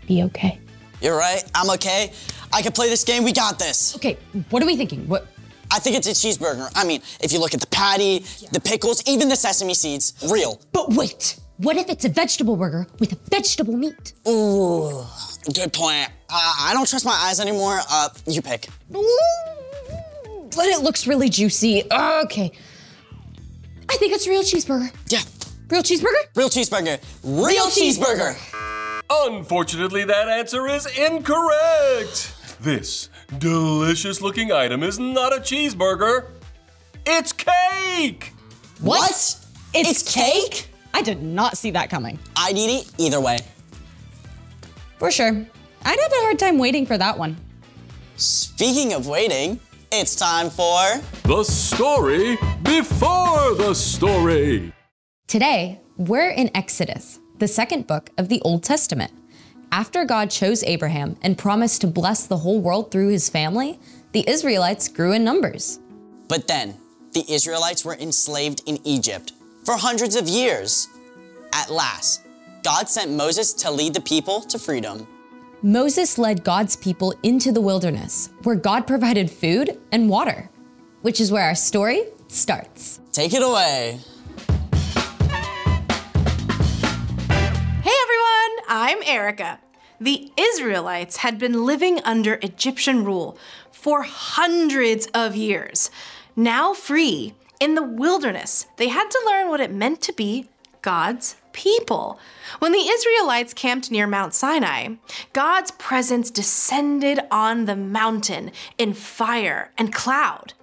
[SPEAKER 10] be okay.
[SPEAKER 8] You're right. I'm okay. I can play this game. We got this.
[SPEAKER 7] Okay, what are we thinking? What?
[SPEAKER 8] I think it's a cheeseburger. I mean, if you look at the patty, the pickles, even the sesame seeds, real.
[SPEAKER 10] But wait, what if it's a vegetable burger with vegetable meat?
[SPEAKER 8] Ooh, good point. Uh, I don't trust my eyes anymore. Uh, you pick.
[SPEAKER 10] But it looks really juicy. Okay. I think it's real cheeseburger.
[SPEAKER 8] Yeah.
[SPEAKER 10] Real cheeseburger?
[SPEAKER 8] Real cheeseburger. Real, cheeseburger.
[SPEAKER 9] Unfortunately, that answer is incorrect. This delicious looking item is not a cheeseburger, it's cake.
[SPEAKER 8] What?
[SPEAKER 7] It's,
[SPEAKER 8] It's cake?
[SPEAKER 7] I did not see that coming.
[SPEAKER 8] I'd eat it either way.
[SPEAKER 7] For sure. I'd have a hard time waiting for that one.
[SPEAKER 8] Speaking of waiting, it's time for.
[SPEAKER 9] The story before the story.
[SPEAKER 7] Today, we're in Exodus, the second book of the Old Testament. After God chose Abraham and promised to bless the whole world through his family, the Israelites grew in numbers.
[SPEAKER 8] But then, the Israelites were enslaved in Egypt for hundreds of years. At last, God sent Moses to lead the people to freedom.
[SPEAKER 7] Moses led God's people into the wilderness, where God provided food and water, which is where our story starts.
[SPEAKER 8] Take it away.
[SPEAKER 11] Hey everyone, I'm Erica. The Israelites had been living under Egyptian rule for hundreds of years. Now free, in the wilderness, they had to learn what it meant to be God's people. When the Israelites camped near Mount Sinai, God's presence descended on the mountain in fire and cloud.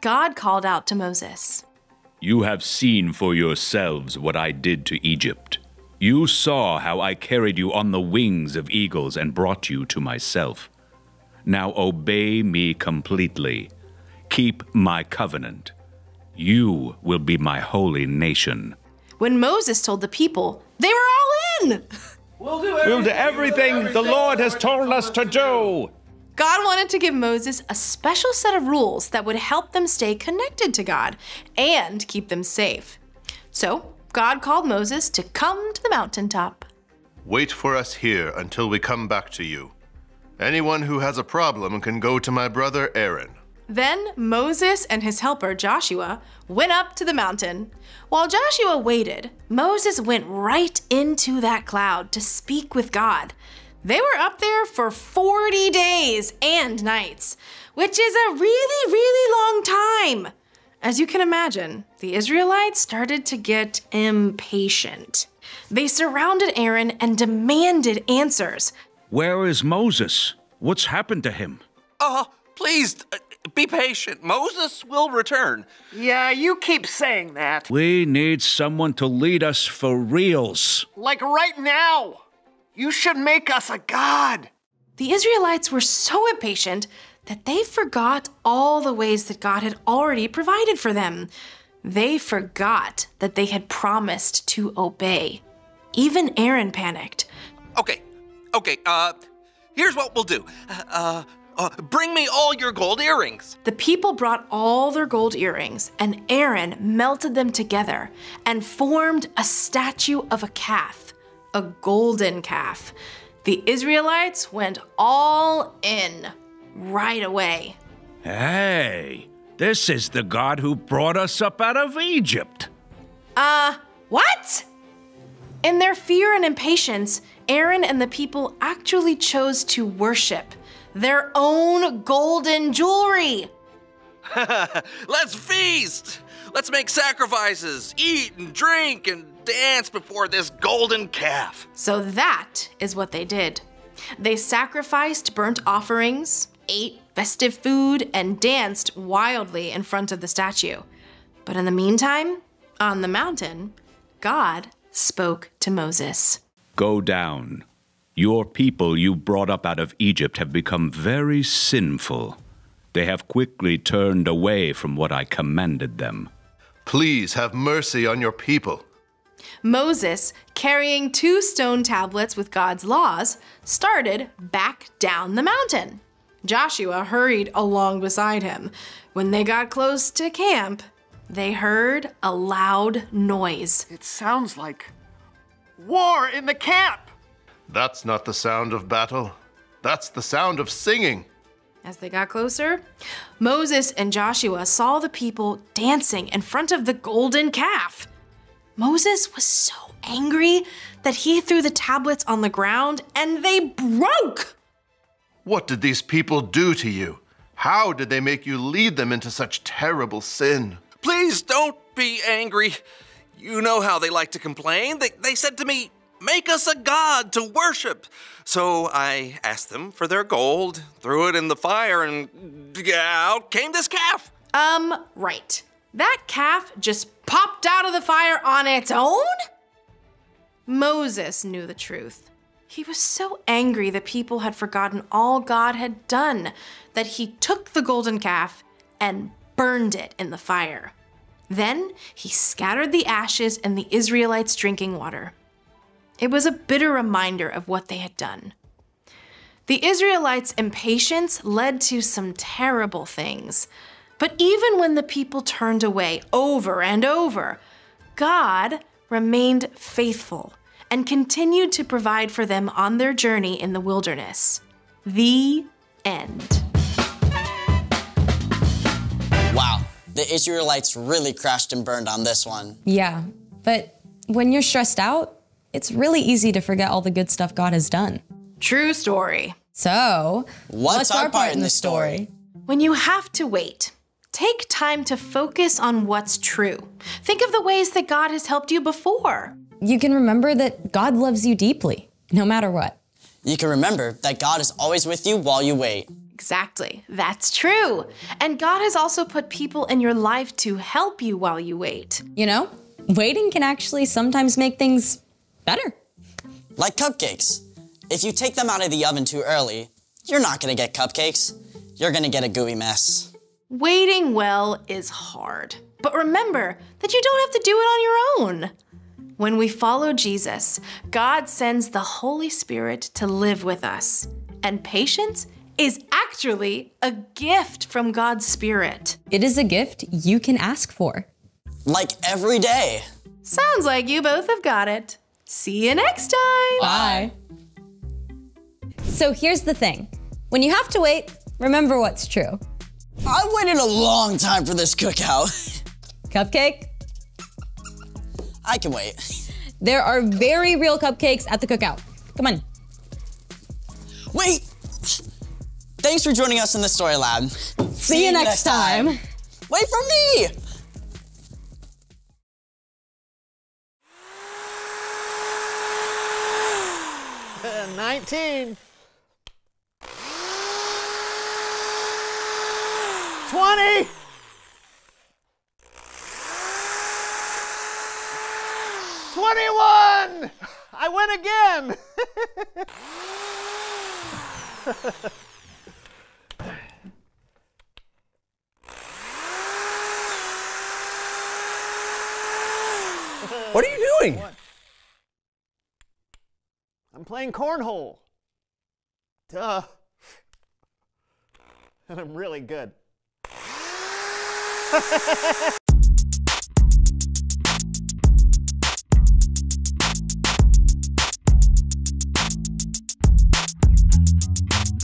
[SPEAKER 11] God called out to Moses.
[SPEAKER 12] You have seen for yourselves what I did to Egypt. You saw how I carried you on the wings of eagles and brought you to myself. Now obey me completely. Keep my covenant. You will be my holy nation.
[SPEAKER 11] When Moses told the people, they were all in.
[SPEAKER 13] We'll do everything the Lord has told us to do.
[SPEAKER 11] God wanted to give Moses a special set of rules that would help them stay connected to God and keep them safe. So, God called Moses to come to the mountaintop.
[SPEAKER 14] Wait for us here until we come back to you. Anyone who has a problem can go to my brother Aaron.
[SPEAKER 3] Then Moses and his helper Joshua went up to the mountain. While Joshua waited, Moses went right into that cloud to speak with God. They were up there for 40 days and nights, which is a really, really long time. As you can imagine, the Israelites started to get impatient. They surrounded Aaron and demanded answers.
[SPEAKER 11] Where is Moses? What's happened to him?
[SPEAKER 15] Oh, please, uh, be patient. Moses will return.
[SPEAKER 16] Yeah, you keep saying that.
[SPEAKER 11] We need someone to lead us for reals.
[SPEAKER 16] Like right now. You should make us a god.
[SPEAKER 3] The Israelites were so impatient that they forgot all the ways that God had already provided for them. They forgot that they had promised to obey. Even Aaron panicked.
[SPEAKER 15] Okay, okay, uh, here's what we'll do. Uh, uh, bring me all your gold earrings.
[SPEAKER 3] The people brought all their gold earrings, and Aaron melted them together and formed a statue of a calf, a golden calf. The Israelites went all in right away.
[SPEAKER 11] Hey, this is the God who brought us up out of Egypt.
[SPEAKER 3] Uh, what? In their fear and impatience, Aaron and the people actually chose to worship their own golden jewelry. *laughs*
[SPEAKER 15] Let's feast! Let's make sacrifices, eat and drink and dance before this golden calf.
[SPEAKER 3] So that is what they did. They sacrificed burnt offerings, ate festive food, and danced wildly in front of the statue. But in the meantime, on the mountain, God spoke to Moses.
[SPEAKER 11] Go down. Your people you brought up out of Egypt have become very sinful. They have quickly turned away from what I commanded them.
[SPEAKER 14] Please have mercy on your people.
[SPEAKER 3] Moses, carrying two stone tablets with God's laws, started back down the mountain. Joshua hurried along beside him. When they got close to camp, they heard a loud noise.
[SPEAKER 16] It sounds like war in the camp.
[SPEAKER 14] That's not the sound of battle. That's the sound of singing.
[SPEAKER 3] As they got closer, Moses and Joshua saw the people dancing in front of the golden calf. Moses was so angry that he threw the tablets on the ground and they broke.
[SPEAKER 14] What did these people do to you? How did they make you lead them into such terrible sin?
[SPEAKER 15] Please don't be angry. You know how they like to complain. They, they said to me, Make us a god to worship. So I asked them for their gold, threw it in the fire, and out came this calf.
[SPEAKER 3] Um, right. That calf just popped out of the fire on its own? Moses knew the truth. He was so angry that people had forgotten all God had done that he took the golden calf and burned it in the fire. Then he scattered the ashes in the Israelites' drinking water. It was a bitter reminder of what they had done. The Israelites' impatience led to some terrible things. But even when the people turned away over and over, God remained faithful and continued to provide for them on their journey in the wilderness. The end.
[SPEAKER 8] Wow, the Israelites really crashed and burned on this one.
[SPEAKER 7] Yeah, but when you're stressed out, it's really easy to forget all the good stuff God has done.
[SPEAKER 3] True story.
[SPEAKER 7] So,
[SPEAKER 8] what's, our, part in the story?
[SPEAKER 3] When you have to wait, take time to focus on what's true. Think of the ways that God has helped you before.
[SPEAKER 7] You can remember that God loves you deeply, no matter what.
[SPEAKER 8] You can remember that God is always with you while you wait.
[SPEAKER 3] Exactly. That's true. And God has also put people in your life to help you while you wait.
[SPEAKER 7] You know, waiting can actually sometimes make things better.
[SPEAKER 8] Like cupcakes. If you take them out of the oven too early, you're not gonna get cupcakes. You're gonna get a gooey mess.
[SPEAKER 3] Waiting well is hard. But remember that you don't have to do it on your own. When we follow Jesus, God sends the Holy Spirit to live with us. And patience is actually a gift from God's Spirit.
[SPEAKER 7] It is a gift you can ask for.
[SPEAKER 8] Like every day.
[SPEAKER 3] Sounds like you both have got it. See you next time.
[SPEAKER 7] Bye. So here's the thing when you have to wait, remember what's true.
[SPEAKER 8] I waited a long time for this cookout. *laughs*
[SPEAKER 7] Cupcake?
[SPEAKER 8] I can wait.
[SPEAKER 7] There are very real cupcakes at the cookout. Come on.
[SPEAKER 8] Wait! Thanks for joining us in the Story Lab.
[SPEAKER 7] See you next time.
[SPEAKER 8] Wait for me!
[SPEAKER 16] Nineteen. Twenty. Twenty-one. I win again.
[SPEAKER 17] What are you doing?
[SPEAKER 16] I'm playing cornhole. Duh. *laughs* And I'm really good. *laughs*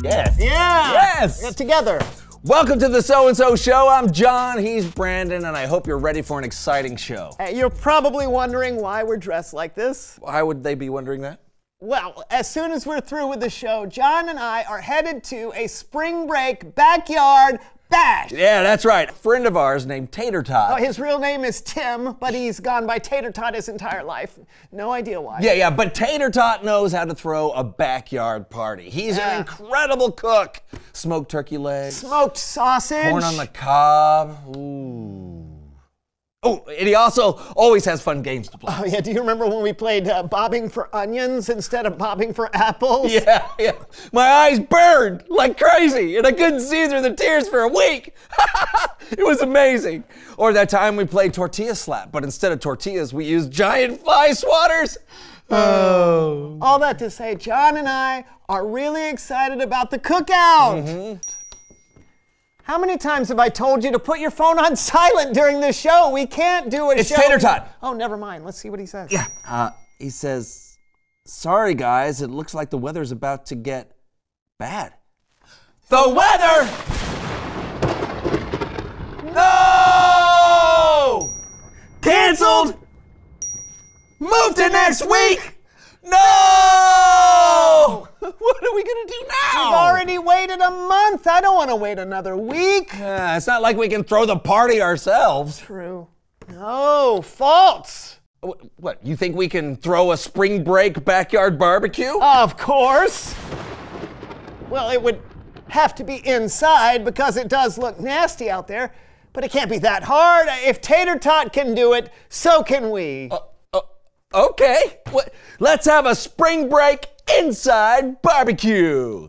[SPEAKER 17] Yes.
[SPEAKER 16] Yeah.
[SPEAKER 17] Yes.
[SPEAKER 16] Get together.
[SPEAKER 17] Welcome to the So and So Show. I'm John. He's Brandon, and I hope you're ready for an exciting show.
[SPEAKER 16] Hey, you're probably wondering why we're dressed like this.
[SPEAKER 17] Why would they be wondering that?
[SPEAKER 16] Well, as soon as we're through with the show, John and I are headed to a spring break backyard bash.
[SPEAKER 17] Yeah, that's right. A friend of ours named Tater Tot.
[SPEAKER 16] Oh, his real name is Tim, but he's gone by Tater Tot his entire life. No idea why.
[SPEAKER 17] Yeah, yeah, but Tater Tot knows how to throw a backyard party. He's
[SPEAKER 16] Yeah.
[SPEAKER 17] an incredible cook. Smoked turkey legs,
[SPEAKER 16] Smoked sausage.
[SPEAKER 17] corn on the cob. Ooh. Oh, and he also always has fun games to play.
[SPEAKER 16] Oh yeah, do you remember when we played uh, bobbing for onions instead of bobbing for apples? *laughs*
[SPEAKER 17] Yeah, yeah. My eyes burned like crazy, and I couldn't see through the tears for a week. *laughs* it was amazing. Or that time we played tortilla slap, but instead of tortillas, we used giant fly swatters. Oh.
[SPEAKER 16] All that to say, John and I are really excited about the cookout.
[SPEAKER 17] Mm-hmm.
[SPEAKER 16] How many times have I told you to put your phone on *laughs* silent during this show? We can't do a
[SPEAKER 17] It's
[SPEAKER 16] show.
[SPEAKER 17] Tater Tot.
[SPEAKER 16] Oh, never mind. Let's see what he says.
[SPEAKER 17] Yeah. Uh, he says, "Sorry guys, it looks like the weather's about to get bad." The weather. No! Cancelled. Move to next week. No! *laughs* What are we gonna do now?
[SPEAKER 16] We've already waited a month. I don't want to wait another week.
[SPEAKER 17] Yeah, it's not like we can throw the party ourselves.
[SPEAKER 16] True. No, false.
[SPEAKER 17] What? You think we can throw a spring break backyard barbecue?
[SPEAKER 16] Of course. Well, it would have to be inside because it does look nasty out there, but it can't be that hard. If Tater Tot can do it, so can we.
[SPEAKER 17] Uh, Okay. What? Let's have a spring break inside barbecue.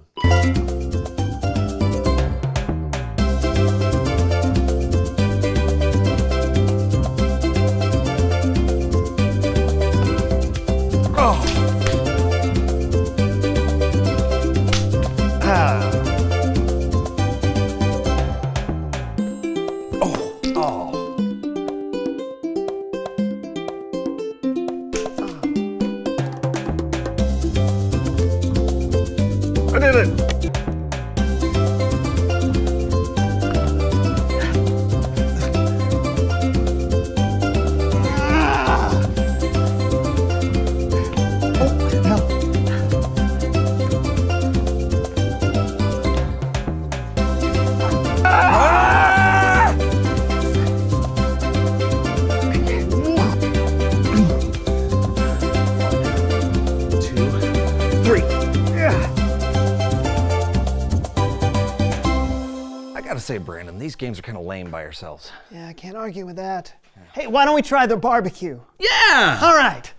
[SPEAKER 17] These games are kind of lame by ourselves.
[SPEAKER 16] Yeah, I can't argue with that. Hey, why don't we try the barbecue?
[SPEAKER 17] Yeah!
[SPEAKER 16] All right.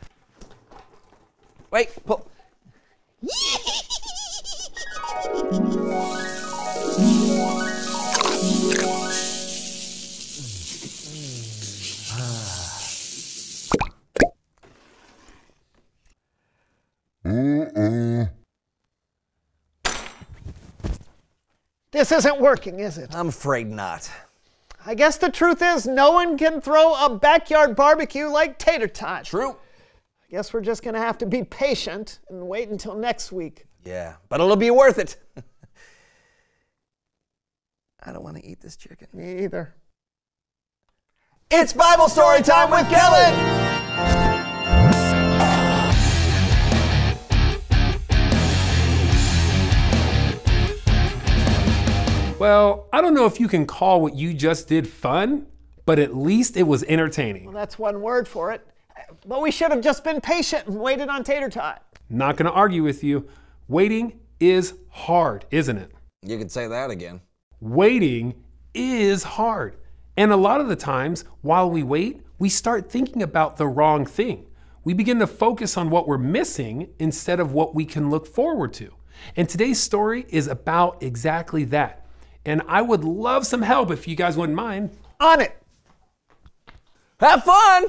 [SPEAKER 17] Wait, pull.
[SPEAKER 16] This isn't working, is it?
[SPEAKER 17] I'm afraid not.
[SPEAKER 16] I guess the truth is no one can throw a backyard barbecue like Tater Tot.
[SPEAKER 17] True.
[SPEAKER 16] I guess we're just gonna have to be patient and wait until next week.
[SPEAKER 17] Yeah, but it'll be worth it. *laughs*
[SPEAKER 18] I don't want to eat this chicken.
[SPEAKER 19] Me either. It's Bible story time with Kellen.
[SPEAKER 20] Well, I don't know if you can call what you just did fun, but at least it was entertaining.
[SPEAKER 19] Well, that's one word for it. But we should have just been patient and waited on Tater Tot.
[SPEAKER 20] Not gonna argue with you. Waiting is hard, isn't it?
[SPEAKER 17] You could say that again.
[SPEAKER 20] Waiting is hard. And a lot of the times, while we wait, we start thinking about the wrong thing. We begin to focus on what we're missing instead of what we can look forward to. And today's story is about exactly that. And I would love some help if you guys wouldn't mind.
[SPEAKER 19] On it.
[SPEAKER 17] Have fun.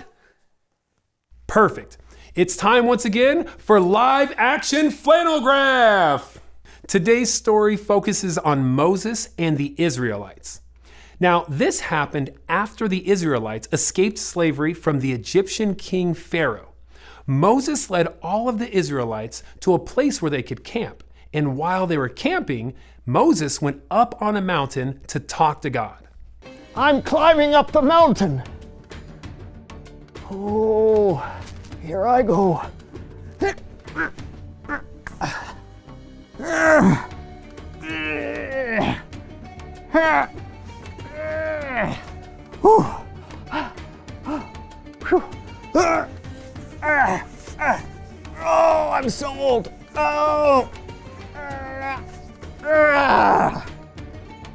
[SPEAKER 20] Perfect. It's time once again for live action flannel graph. Today's story focuses on Moses and the Israelites. Now, this happened after the Israelites escaped slavery from the Egyptian king Pharaoh. Moses led all of the Israelites to a place where they could camp. And while they were camping, Moses went up on a mountain to talk to God.
[SPEAKER 19] I'm climbing up the mountain. Oh, here I go. Oh, I'm so old. Oh. Ah!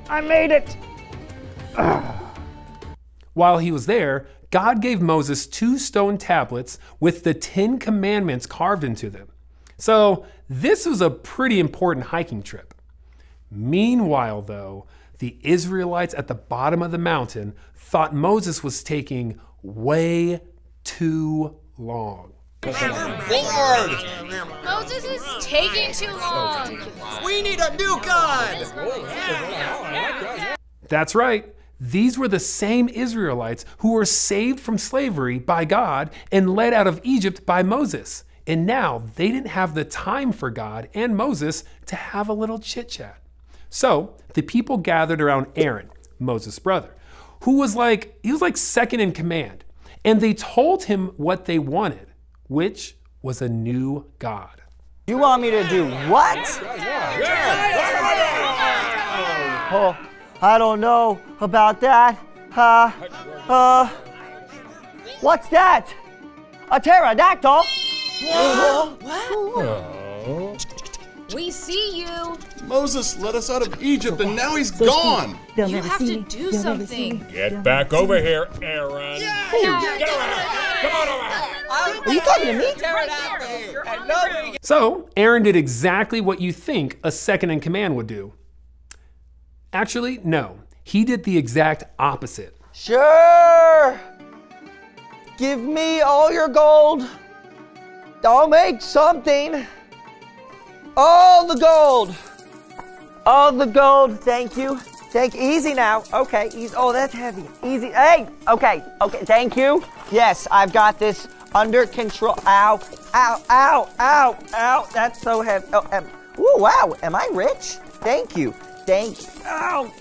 [SPEAKER 19] I made it. Ah!
[SPEAKER 20] While he was there, God gave Moses two stone tablets with the Ten Commandments carved into them. So, this was a pretty important hiking trip. Meanwhile, though, the Israelites at the bottom of the mountain thought Moses was taking way too long.
[SPEAKER 16] Bored!
[SPEAKER 21] Moses is taking too long.
[SPEAKER 16] We need a new God!
[SPEAKER 20] That's right. These were the same Israelites who were saved from slavery by God and led out of Egypt by Moses. And now they didn't have the time for God and Moses to have a little chit chat. So the people gathered around Aaron, Moses' brother, who was like, he was like second in command. And they told him what they wanted, which was a new God.
[SPEAKER 19] You want me to do what? Oh, I don't know about that. Uh, uh, what's that? A pterodactyl?
[SPEAKER 21] We see you.
[SPEAKER 13] Moses led us out of Egypt and now he's gone.
[SPEAKER 21] You have to do something.
[SPEAKER 9] Get back over here, Aaron.
[SPEAKER 19] Are you talking to me?
[SPEAKER 20] So Aaron did exactly what you think a second in command would do. Actually, no. He did the exact opposite.
[SPEAKER 19] Sure. Give me all your gold. I'll make something. All the gold. All the gold. Thank you. Thank easy now. Okay, easy. Oh, that's heavy. Easy. Hey. Okay. Okay. Thank you. Yes, I've got this under control. Ow. Ow. Ow. Ow. Ow. That's so heavy. Oh, um, ooh, wow. Am I rich? Thank you. Thank you. Ow.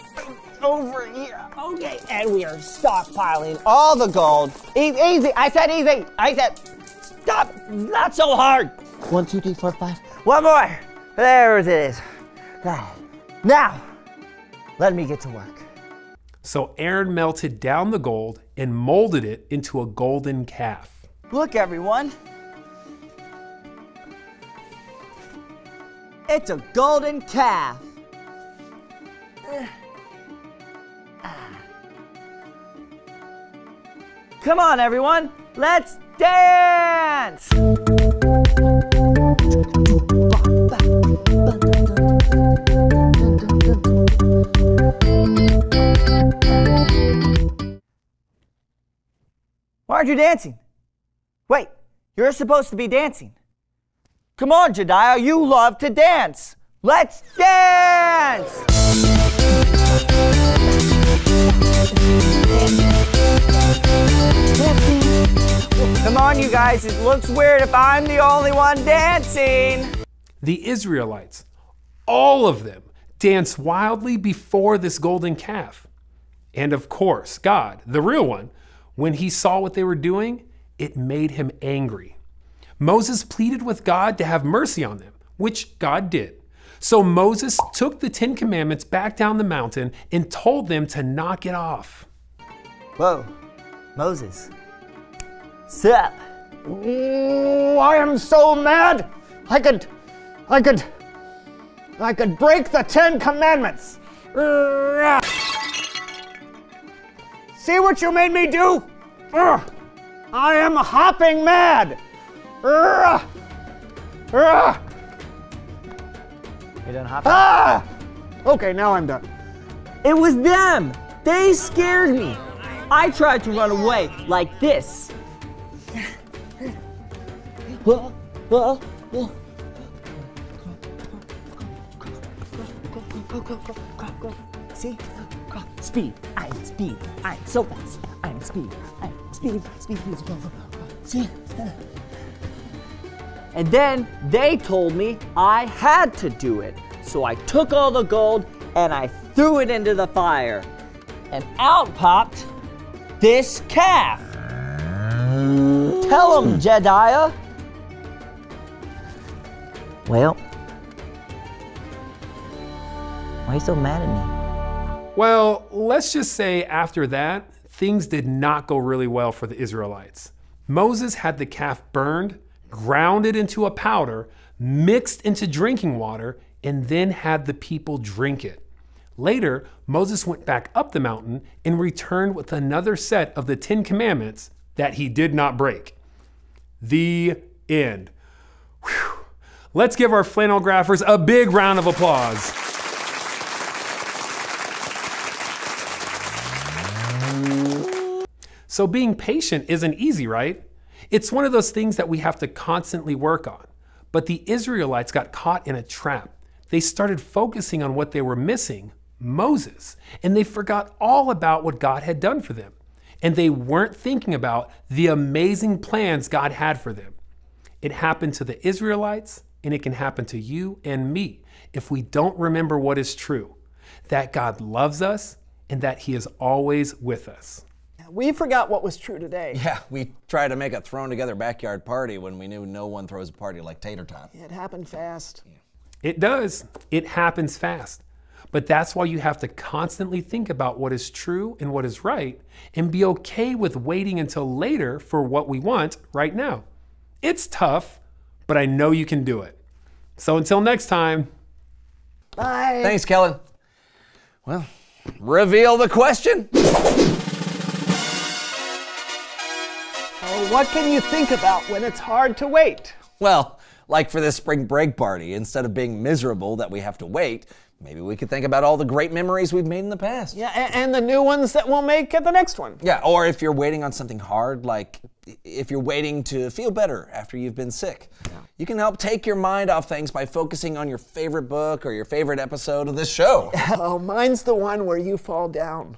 [SPEAKER 19] Over here. Okay. And we are stockpiling all the gold. E- easy. I said easy. I said stop. Not so hard. One, two, three, four, five. One more. There it is. Now, let me get to work.
[SPEAKER 20] So Aaron melted down the gold and molded it into a golden calf.
[SPEAKER 19] Look, everyone. It's a golden calf. Come on, everyone. Let's dance. Why aren't you dancing? Wait, you're supposed to be dancing. Come on, Jediah, you love to dance. Let's dance! Come on, you guys, it looks weird if I'm the only one dancing.
[SPEAKER 20] The Israelites, all of them, dance wildly before this golden calf. And of course, God, the real one, when he saw what they were doing, it made him angry. Moses pleaded with God to have mercy on them, which God did. So Moses took the Ten Commandments back down the mountain and told them to knock it off.
[SPEAKER 19] Whoa, Moses. Sup?
[SPEAKER 16] Oh, I am so mad. I could, I could, I could break the Ten Commandments. See what you made me do? I am hopping mad.
[SPEAKER 19] You done hopping?
[SPEAKER 16] Ah! Okay, now I'm done.
[SPEAKER 19] It was them. They scared me. I tried to run away like this. *laughs* Whoa, whoa, whoa. See? Go. Speed. I'm speed. I'm so fast. I'm speed. I'm speed. Speed. Speed. Go, go, go. See? And then they told me I had to do it. So I took all the gold and I threw it into the fire. And out popped this calf. Tell him, Jediah. Well, why are you so mad at me?
[SPEAKER 20] Well, let's just say after that, things did not go really well for the Israelites. Moses had the calf burned, ground it into a powder, mixed into drinking water, and then had the people drink it. Later, Moses went back up the mountain and returned with another set of the Ten Commandments that he did not break. The end. Whew. Let's give our flannelgraphers a big round of applause. So, being patient isn't easy, right? It's one of those things that we have to constantly work on. But the Israelites got caught in a trap. They started focusing on what they were missing Moses, and they forgot all about what God had done for them. And they weren't thinking about the amazing plans God had for them. It happened to the Israelites, and it can happen to you and me if we don't remember what is true that God loves us and that He is always with us.
[SPEAKER 16] We forgot what was true today.
[SPEAKER 17] Yeah, we tried to make a thrown together backyard party when we knew no one throws a party like Tater Tot.
[SPEAKER 16] It happened fast.
[SPEAKER 20] It does. It happens fast. But that's why you have to constantly think about what is true and what is right and be okay with waiting until later for what we want right now. It's tough, but I know you can do it. So until next time.
[SPEAKER 16] Bye.
[SPEAKER 17] Thanks, Kellen. Well, reveal the question.
[SPEAKER 16] What can you think about when it's hard to wait?
[SPEAKER 17] Well, like for this spring break party, instead of being miserable that we have to wait, maybe we could think about all the great memories we've made in the past.
[SPEAKER 16] Yeah, a- and the new ones that we'll make at the next one.
[SPEAKER 17] Yeah, or if you're waiting on something hard, like if you're waiting to feel better after you've been sick, you can help take your mind off things by focusing on your favorite book or your favorite episode of this show. *laughs*
[SPEAKER 16] oh, mine's the one where you fall down.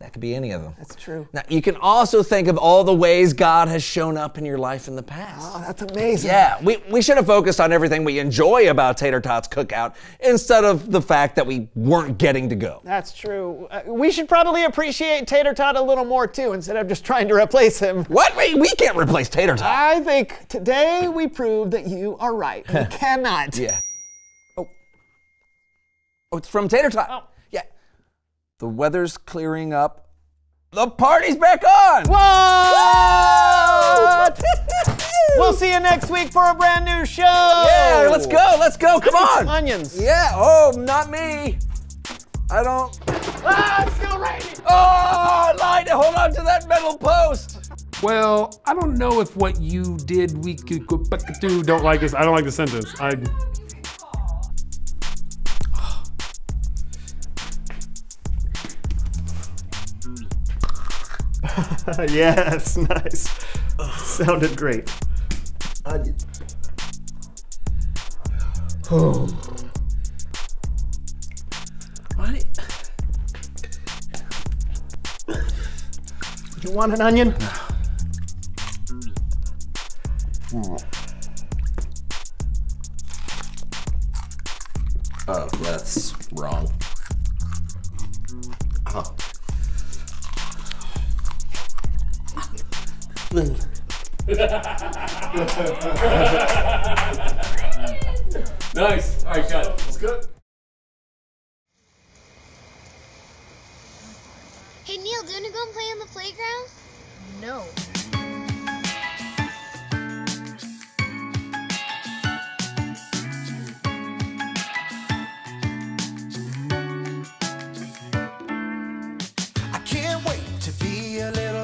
[SPEAKER 17] That could be any of them.
[SPEAKER 16] That's true.
[SPEAKER 17] Now, you can also think of all the ways God has shown up in your life in the past.
[SPEAKER 16] Oh, that's amazing.
[SPEAKER 17] Yeah, we, we should have focused on everything we enjoy about Tater Tot's Cookout instead of the fact that we weren't getting to go.
[SPEAKER 16] That's true. Uh, we should probably appreciate Tater Tot a little more too, instead of just trying to replace him.
[SPEAKER 17] What? We, we can't replace Tater Tot.
[SPEAKER 16] I think today we proved that you are right. We *laughs* cannot.
[SPEAKER 17] Yeah. Oh. Oh, it's from Tater Tot. Yeah. The weather's clearing up. The party's back on!
[SPEAKER 16] What? we'll see you next week for a brand new show.
[SPEAKER 17] Yeah, let's go, let's go, come
[SPEAKER 16] I need
[SPEAKER 17] on.
[SPEAKER 16] some onions.
[SPEAKER 17] Yeah, oh, not me. I don't.
[SPEAKER 16] Ah, it's still raining.
[SPEAKER 17] Oh, I lied. Hold on to that metal post.
[SPEAKER 20] Well, I don't know if what you did we could go back to don't like this. I don't like the sentence. I *laughs*
[SPEAKER 16] yes, nice. Sounded great. Onion. Oh. What? You want an onion?
[SPEAKER 15] Oh, that's wrong. *laughs*
[SPEAKER 20] nice. All right, got it.
[SPEAKER 22] That's good.
[SPEAKER 21] Hey Neil, do you want to go and play on the playground? No.
[SPEAKER 23] I can't wait to be a little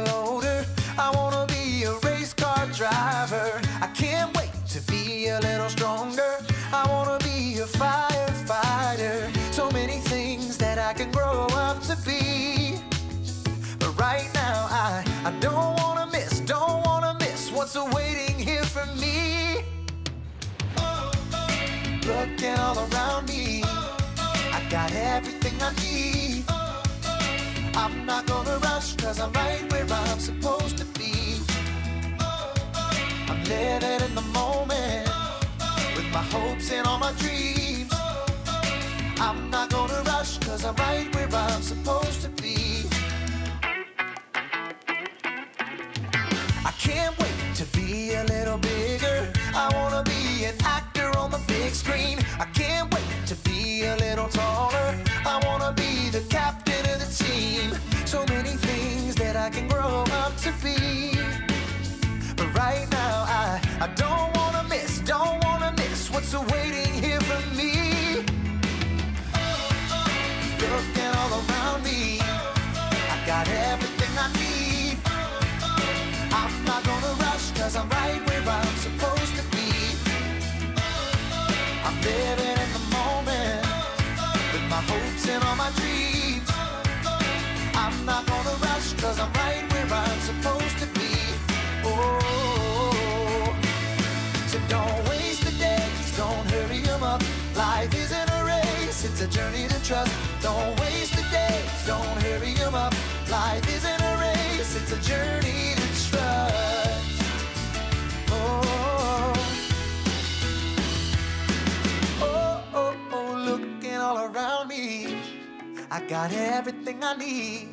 [SPEAKER 23] all around me, I got everything I need. I'm not gonna rush, cause I'm right where I'm supposed to be. I'm living in the moment with my hopes and all my dreams. I'm not gonna rush, cause I'm right where I'm supposed to be. I can't wait to be a little bigger. I wanna be an actor on the big screen. I can't wait to be a little taller. I wanna be the captain of the team. So many things that I can grow up to be. But right now, I, I don't trust. Don't waste the days, don't hurry hurry 'em up. Life isn't a race, it's a journey to trust. Oh, oh, oh, oh, looking all around me. I got everything I need.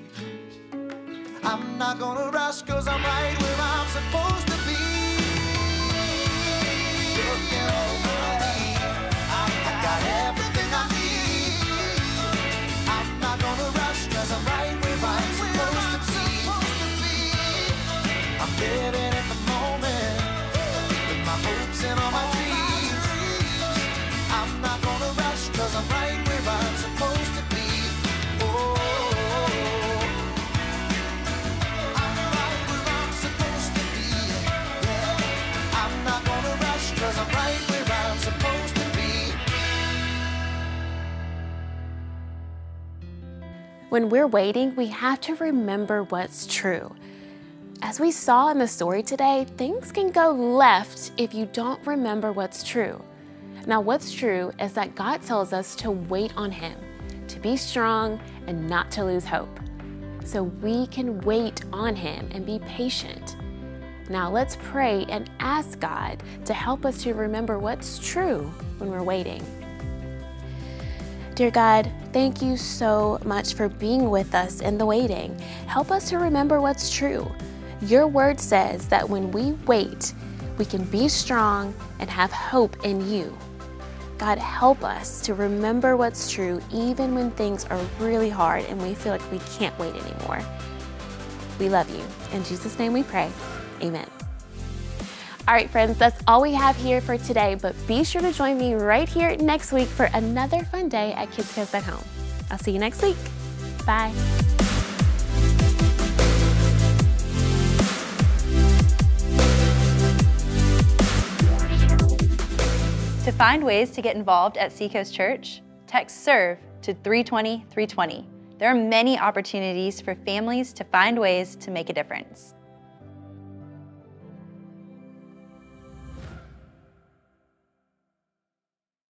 [SPEAKER 23] I'm not gonna rush, cause I'm right where I'm supposed to be. Looking all around me. I, I got everything
[SPEAKER 1] When we're waiting, we have to remember what's true. As we saw in the story today, things can go left if you don't remember what's true. Now, what's true is that God tells us to wait on Him, to be strong, and not to lose hope. So we can wait on Him and be patient. Now, let's pray and ask God to help us to remember what's true when we're waiting. Dear God, thank you so much for being with us in the waiting. Help us to remember what's true. Your word says that when we wait, we can be strong and have hope in you. God, help us to remember what's true even when things are really hard and we feel like we can't wait anymore. We love you. In Jesus' name we pray. Amen. All right, friends, that's all we have here for today, but be sure to join me right here next week for another fun day at Kidscoast at Home. I'll see you next week. Bye.
[SPEAKER 2] To find ways to get involved at Seacoast Church, text SERVE to 320 320. There are many opportunities for families to find ways to make a difference.